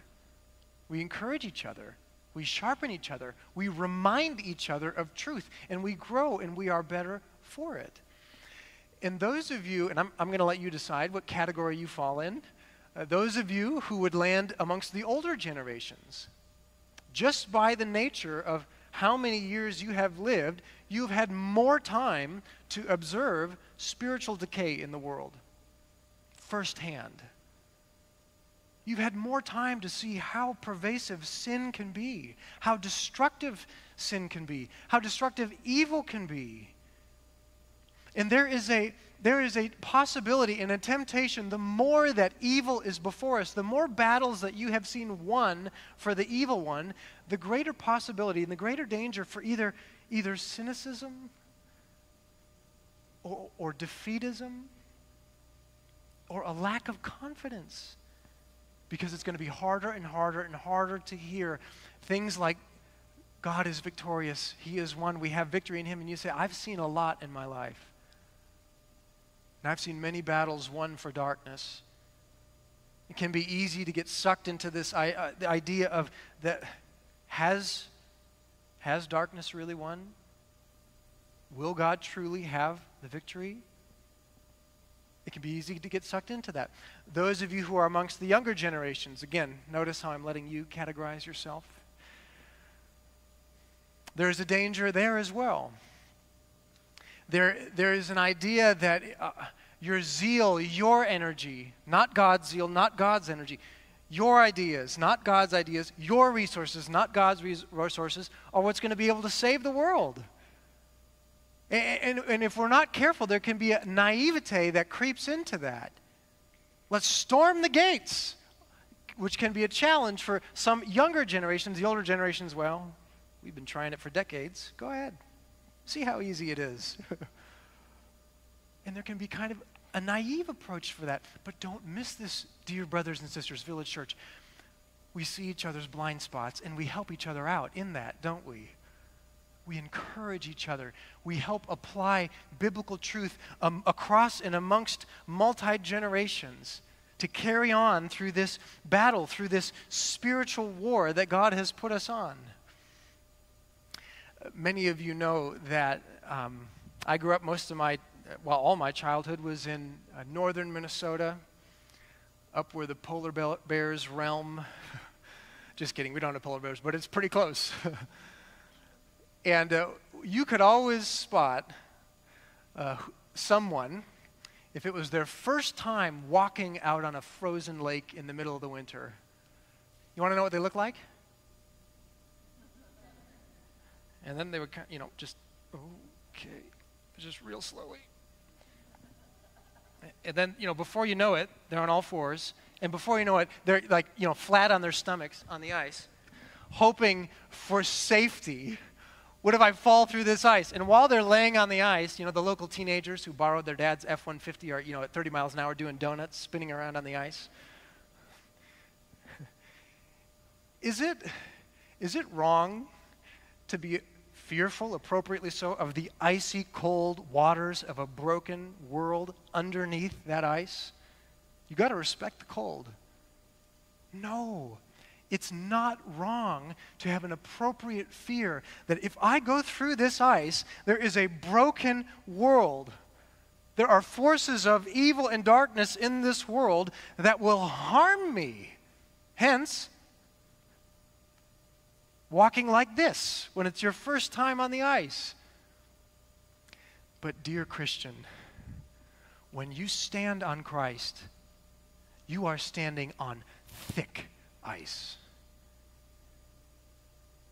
we encourage each other, we sharpen each other, we remind each other of truth, and we grow and we are better for it. And those of you, and I'm, I'm going to let you decide what category you fall in, uh, those of you who would land amongst the older generations, just by the nature of how many years you have lived, you've had more time to observe spiritual decay in the world firsthand. You've had more time to see how pervasive sin can be, how destructive sin can be, how destructive evil can be. And there is a there is a possibility and a temptation the more that evil is before us, the more battles that you have seen won for the evil one, the greater possibility and the greater danger for either, either cynicism or, or defeatism or a lack of confidence. Because it's going to be harder and harder and harder to hear things like, God is victorious. He is one. We have victory in Him. And you say, I've seen a lot in my life. And I've seen many battles won for darkness. It can be easy to get sucked into this uh, the idea of that has, has darkness really won? Will God truly have the victory? It can be easy to get sucked into that. Those of you who are amongst the younger generations, again, notice how I'm letting you categorize yourself. There's a danger there as well. There, there is an idea that uh, your zeal, your energy, not God's zeal, not God's energy, your ideas, not God's ideas, your resources, not God's resources, are what's going to be able to save the world. And, and, and, if we're not careful, there can be a naivete that creeps into that. Let's storm the gates, which can be a challenge for some younger generations. The older generations, well, we've been trying it for decades. Go ahead, see how easy it is. and there can be kind of a naive approach for that. But don't miss this, dear brothers and sisters, Village Church. We see each other's blind spots and we help each other out in that, don't we? We encourage each other. We help apply biblical truth um, across and amongst multi generations to carry on through this battle, through this spiritual war that God has put us on. Many of you know that um, I grew up most of my well, all my childhood was in uh, northern Minnesota, up where the polar bears realm. Just kidding, we don't have polar bears, but it's pretty close. and uh, you could always spot uh, someone if it was their first time walking out on a frozen lake in the middle of the winter. You want to know what they look like? And then they would, you know, just, okay, just real slowly. And then, you know, before you know it, they're on all fours. And before you know it, they're like, you know, flat on their stomachs on the ice, hoping for safety. What if I fall through this ice? And while they're laying on the ice, you know, the local teenagers who borrowed their dad's F 150 are, you know, at 30 miles an hour doing donuts, spinning around on the ice. is, it, is it wrong to be fearful, appropriately so, of the icy cold waters of a broken world underneath that ice? You got to respect the cold. No, it's not wrong to have an appropriate fear that if I go through this ice, there is a broken world. There are forces of evil and darkness in this world that will harm me. Hence, walking like this when it's your first time on the ice. But, dear Christian, when you stand on Christ, you are standing on thick ice.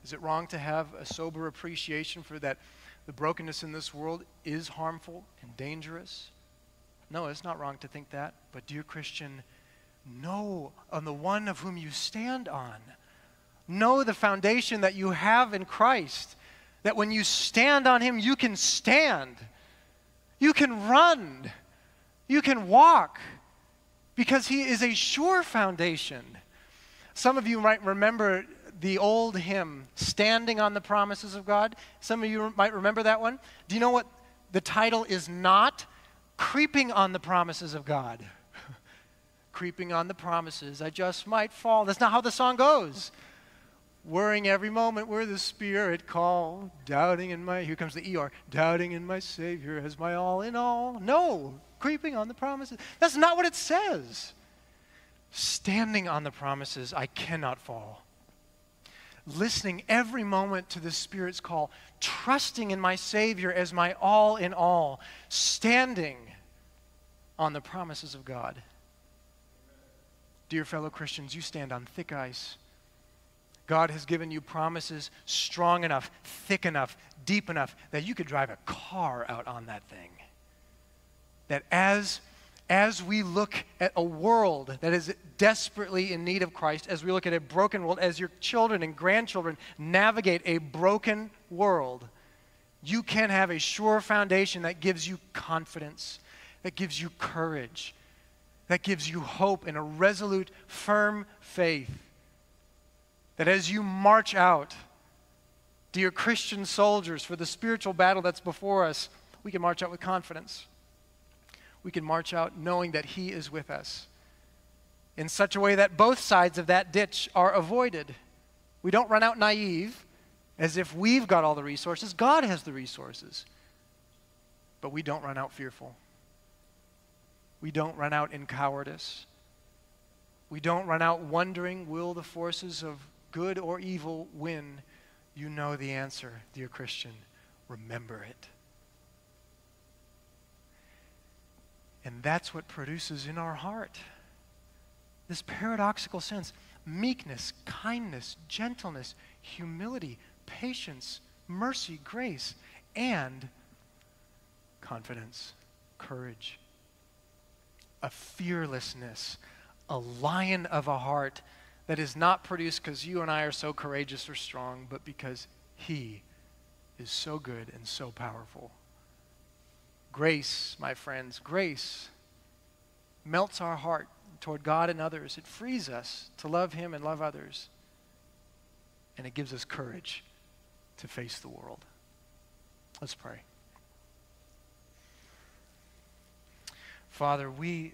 Is it wrong to have a sober appreciation for that the brokenness in this world is harmful and dangerous? No, it's not wrong to think that. But, dear Christian, know on the one of whom you stand on know the foundation that you have in Christ. That when you stand on Him, you can stand, you can run, you can walk, because He is a sure foundation. Some of you might remember the old hymn, Standing on the Promises of God. Some of you might remember that one. Do you know what the title is not? Creeping on the Promises of God. Creeping on the promises, I just might fall. That's not how the song goes worrying every moment where the Spirit call, doubting in my, here comes the ER, doubting in my Savior as my all in all. No, creeping on the promises. That's not what it says. Standing on the promises, I cannot fall. Listening every moment to the Spirit's call, trusting in my Savior as my all in all, standing on the promises of God. Dear fellow Christians, you stand on thick ice God has given you promises strong enough, thick enough, deep enough that you could drive a car out on that thing. That as, as we look at a world that is desperately in need of Christ, as we look at a broken world, as your children and grandchildren navigate a broken world, you can have a sure foundation that gives you confidence, that gives you courage, that gives you hope and a resolute, firm faith that as you march out, dear Christian soldiers, for the spiritual battle that's before us, we can march out with confidence. We can march out knowing that He is with us in such a way that both sides of that ditch are avoided. We don't run out naive as if we've got all the resources. God has the resources. But we don't run out fearful. We don't run out in cowardice. We don't run out wondering will the forces of good or evil when you know the answer, dear Christian. Remember it. And that's what produces in our heart this paradoxical sense meekness, kindness, gentleness, humility, patience, mercy, grace, and confidence, courage, a fearlessness, a lion of a heart that is not produced because you and I are so courageous or strong, but because He is so good and so powerful. Grace, my friends, grace melts our heart toward God and others. It frees us to love Him and love others. And it gives us courage to face the world. Let's pray. Father, we,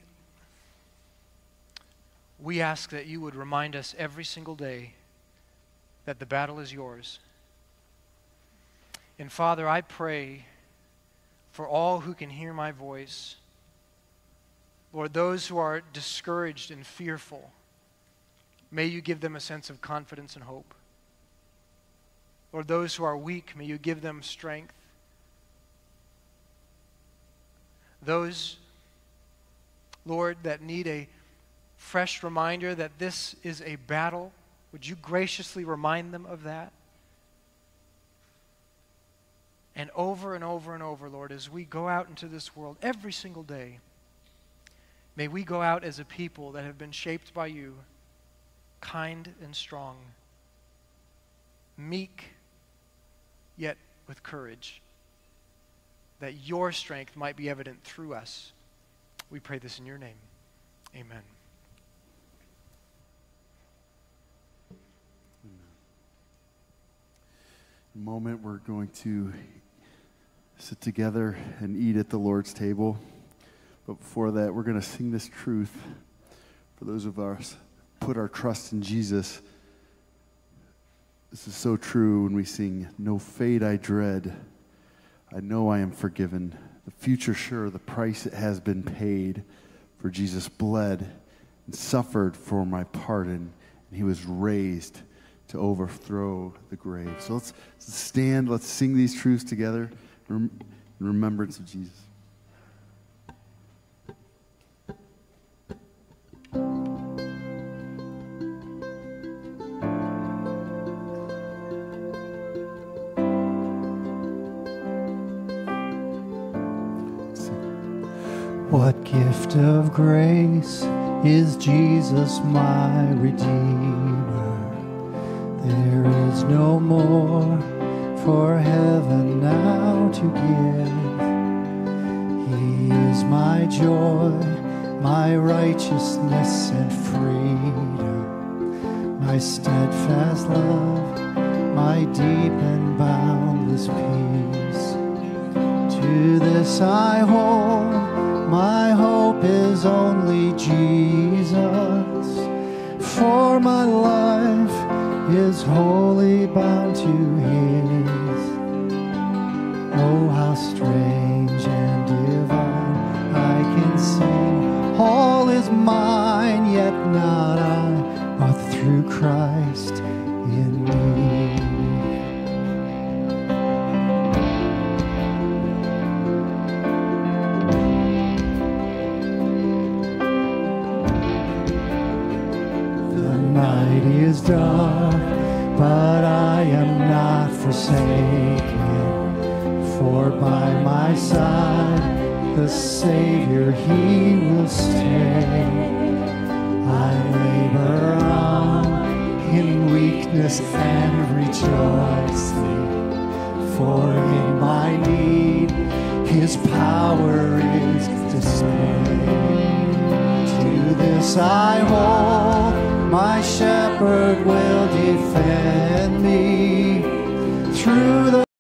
we ask that you would remind us every single day that the battle is yours. And Father, I pray for all who can hear my voice, Lord, those who are discouraged and fearful, may you give them a sense of confidence and hope. Lord, those who are weak, may you give them strength. Those Lord, that need a fresh reminder that this is a battle, would you graciously remind them of that? And over and over and over, Lord, as we go out into this world every single day, may we go out as a people that have been shaped by you, kind and strong, meek, yet with courage, that your strength might be evident through us. We pray this in your name. Amen. Moment we're going to sit together and eat at the Lord's table. But before that, we're going to sing this truth for those of us put our trust in Jesus. This is so true when we sing, No fate I dread. I know I am forgiven the future sure, the price it has been paid, for Jesus bled and suffered for my pardon, and he was raised to overthrow the grave. So let's stand, let's sing these truths together in remembrance of Jesus. What gift of grace is Jesus my Redeemer? No more for heaven now to give. He is my joy, my righteousness and freedom, my steadfast love, my deep and boundless peace. To this I hold my hope is only Jesus, for my life is wholly bound to His. Oh, how strange and divine I can sing. All is mine, yet not I, but through Christ is dark, but I am not forsaken. For by my side the Savior he will stay. I labor on in weakness and rejoicing. For in my need his power is displayed. To this I hold my shepherd will defend me through the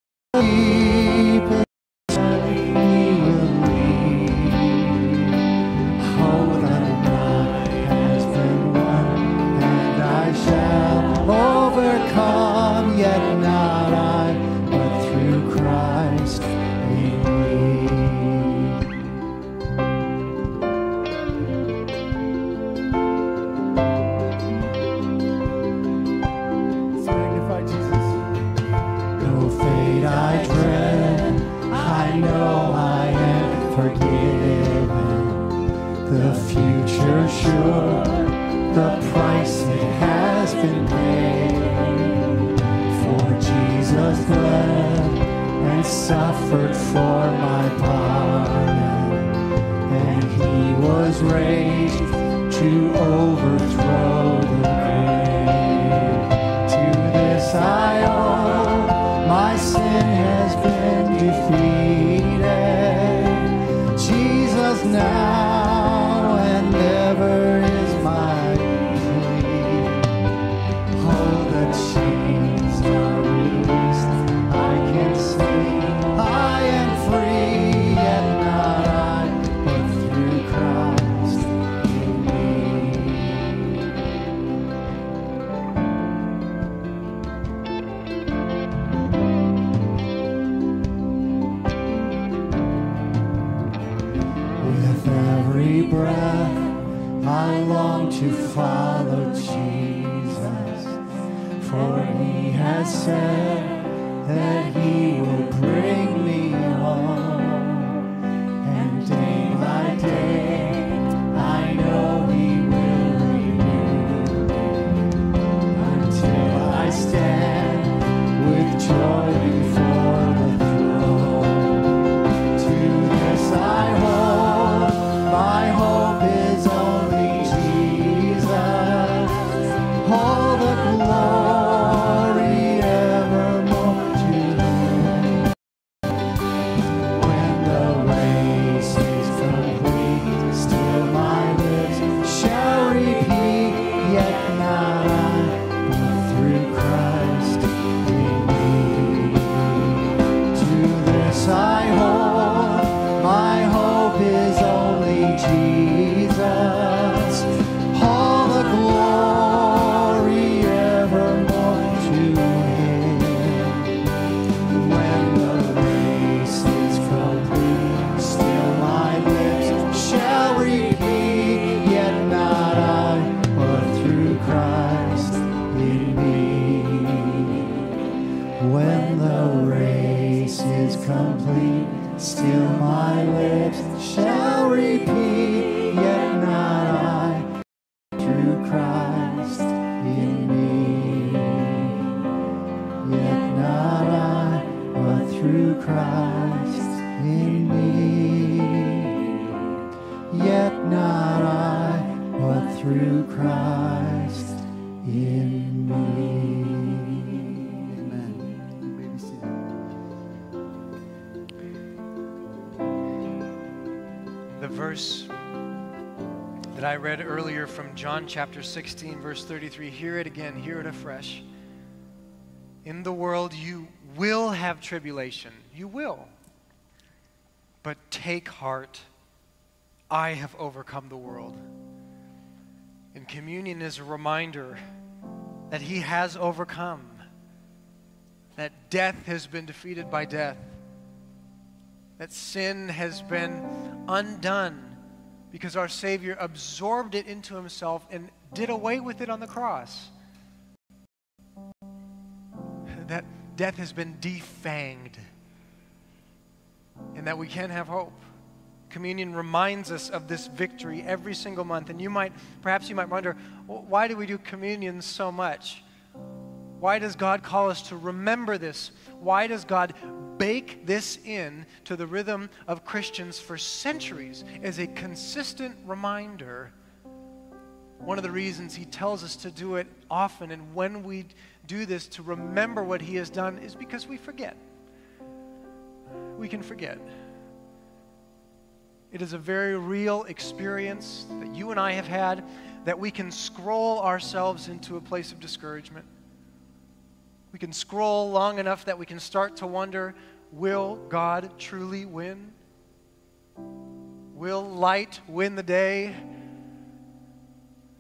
chapter 16, verse 33, hear it again, hear it afresh. In the world you will have tribulation. You will. But take heart. I have overcome the world. And communion is a reminder that He has overcome, that death has been defeated by death, that sin has been undone because our Savior absorbed it into Himself and did away with it on the cross. That death has been defanged, and that we can have hope. Communion reminds us of this victory every single month. And you might, perhaps you might wonder, "Well, why do we do communion so much? Why does God call us to remember this? Why does God bake this in to the rhythm of Christians for centuries as a consistent reminder? One of the reasons He tells us to do it often, and when we do this to remember what He has done, is because we forget. We can forget. It is a very real experience that you and I have had that we can scroll ourselves into a place of discouragement. We can scroll long enough that we can start to wonder will God truly win? Will light win the day?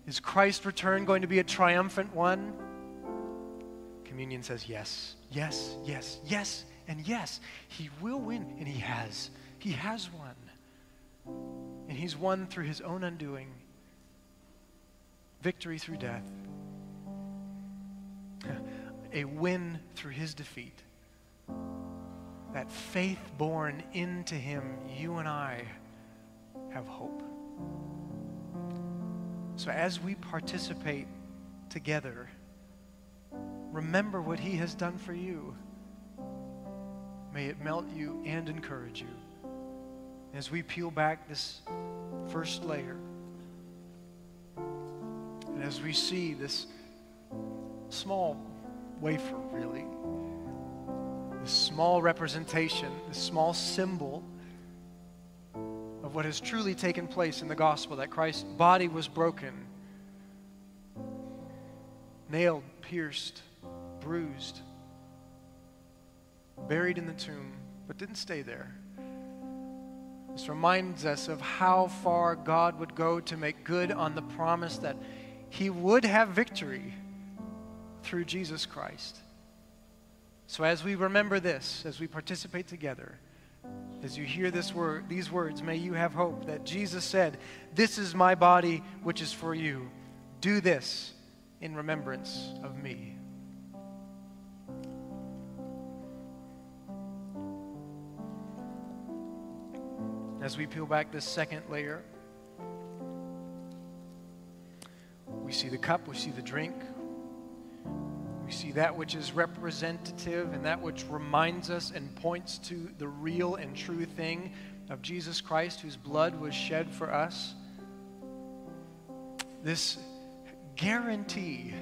Is Christ's return going to be a triumphant one? Communion says yes, yes, yes, yes, and yes. He will win, and He has. He has won. And He's won through His own undoing victory through death, a win through His defeat. That faith born into Him, you and I have hope. So as we participate together, remember what He has done for you. May it melt you and encourage you. As we peel back this first layer, and as we see this small wafer, really, this small representation, this small symbol of what has truly taken place in the gospel that Christ's body was broken, nailed, pierced, bruised, buried in the tomb, but didn't stay there. This reminds us of how far God would go to make good on the promise that He would have victory through Jesus Christ. So as we remember this, as we participate together, as you hear this word, these words, may you have hope that Jesus said, This is my body which is for you. Do this in remembrance of me. As we peel back this second layer, we see the cup, we see the drink, we see that which is representative and that which reminds us and points to the real and true thing of Jesus Christ, whose blood was shed for us. This guarantee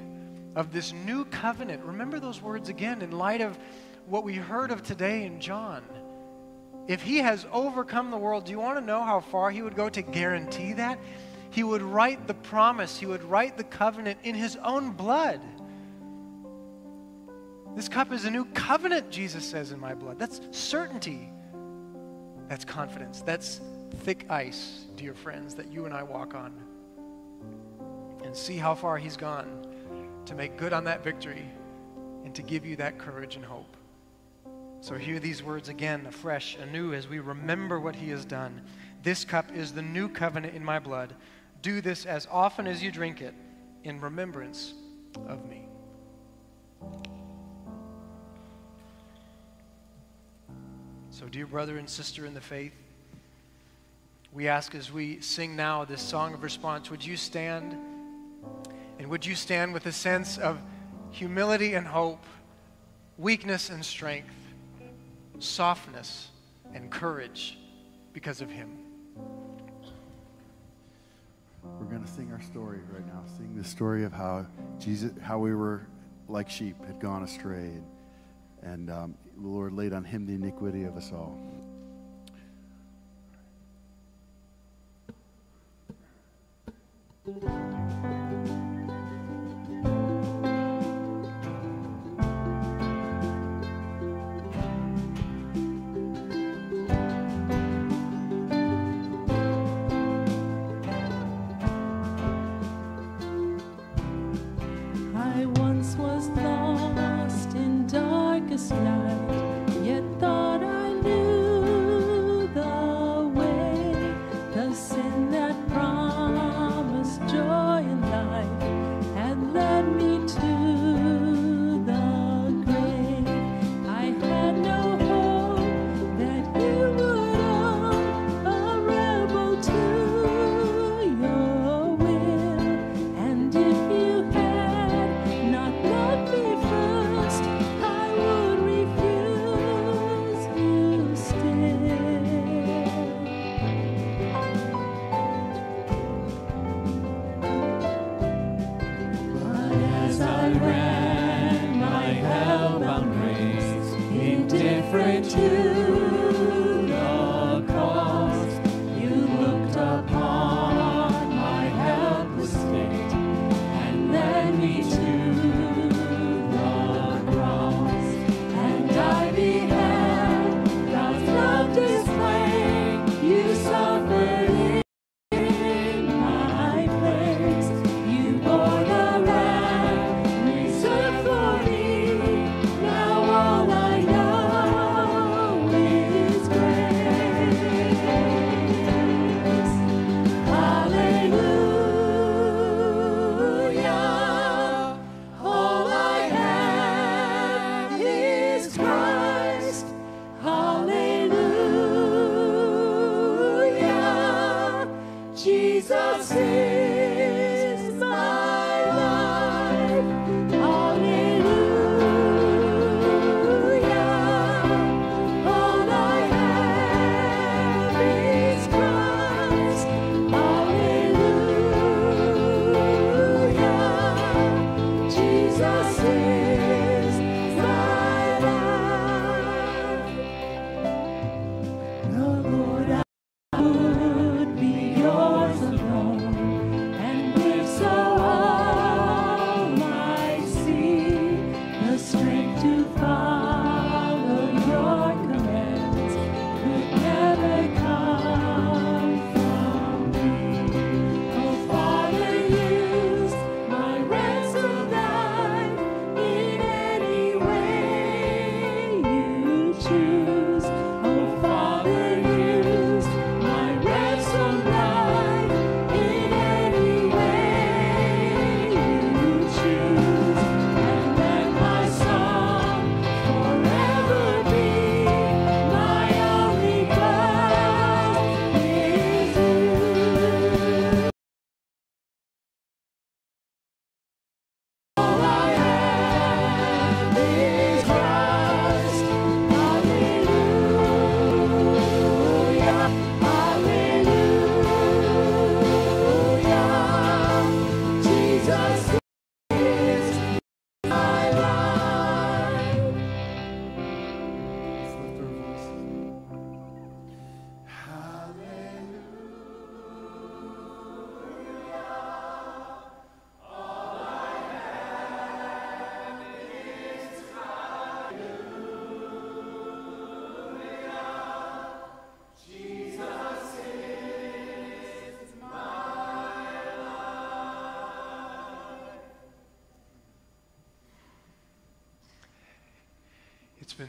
of this new covenant. Remember those words again in light of what we heard of today in John. If he has overcome the world, do you want to know how far he would go to guarantee that? He would write the promise, he would write the covenant in his own blood. This cup is a new covenant, Jesus says, in my blood. That's certainty. That's confidence. That's thick ice, dear friends, that you and I walk on. And see how far he's gone to make good on that victory and to give you that courage and hope. So hear these words again, afresh, anew, as we remember what he has done. This cup is the new covenant in my blood. Do this as often as you drink it in remembrance of me. So, dear brother and sister in the faith, we ask as we sing now this song of response, would you stand? And would you stand with a sense of humility and hope, weakness and strength? softness and courage because of him. We're going to sing our story right now. Sing the story of how Jesus, how we were like sheep, had gone astray, and, and um, the Lord laid on him the iniquity of us all. I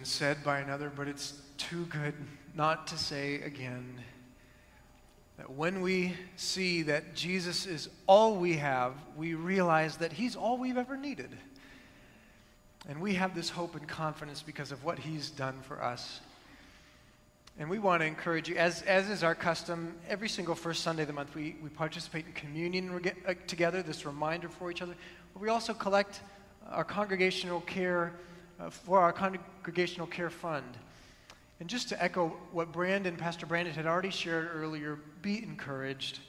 been said by another, but it's too good not to say again that when we see that Jesus is all we have, we realize that He's all we've ever needed. And we have this hope and confidence because of what He's done for us. And we want to encourage you, as, as is our custom, every single first Sunday of the month, we, we participate in communion uh, together, this reminder for each other. But we also collect our congregational care uh, for our congregational care fund. And just to echo what Brandon, Pastor Brandon had already shared earlier, be encouraged.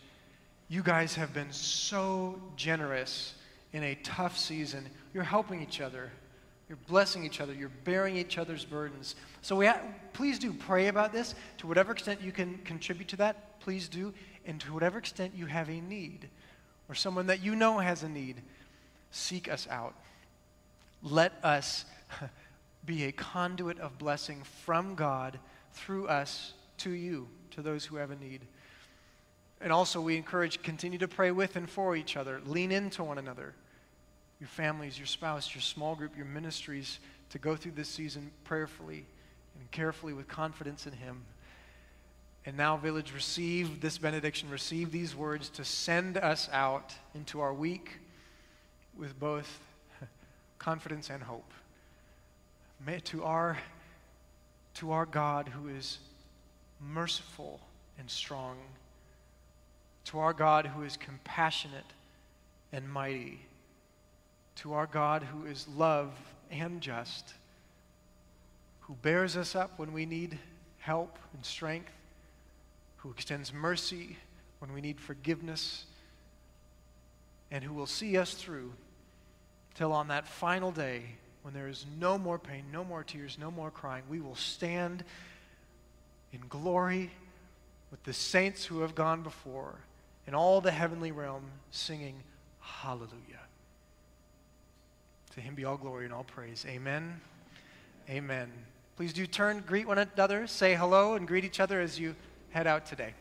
You guys have been so generous in a tough season. You're helping each other. You're blessing each other. You're bearing each other's burdens. So we ha- please do pray about this. To whatever extent you can contribute to that, please do. And to whatever extent you have a need or someone that you know has a need, seek us out. Let us be a conduit of blessing from God through us to you, to those who have a need. And also, we encourage continue to pray with and for each other. Lean into one another, your families, your spouse, your small group, your ministries, to go through this season prayerfully and carefully with confidence in Him. And now, village, receive this benediction, receive these words to send us out into our week with both confidence and hope. May to our, to our God who is merciful and strong, to our God who is compassionate and mighty, to our God who is love and just, who bears us up when we need help and strength, who extends mercy when we need forgiveness, and who will see us through till on that final day when there is no more pain, no more tears, no more crying, we will stand in glory with the saints who have gone before in all the heavenly realm singing hallelujah. To him be all glory and all praise. Amen. Amen. Please do turn, greet one another, say hello, and greet each other as you head out today.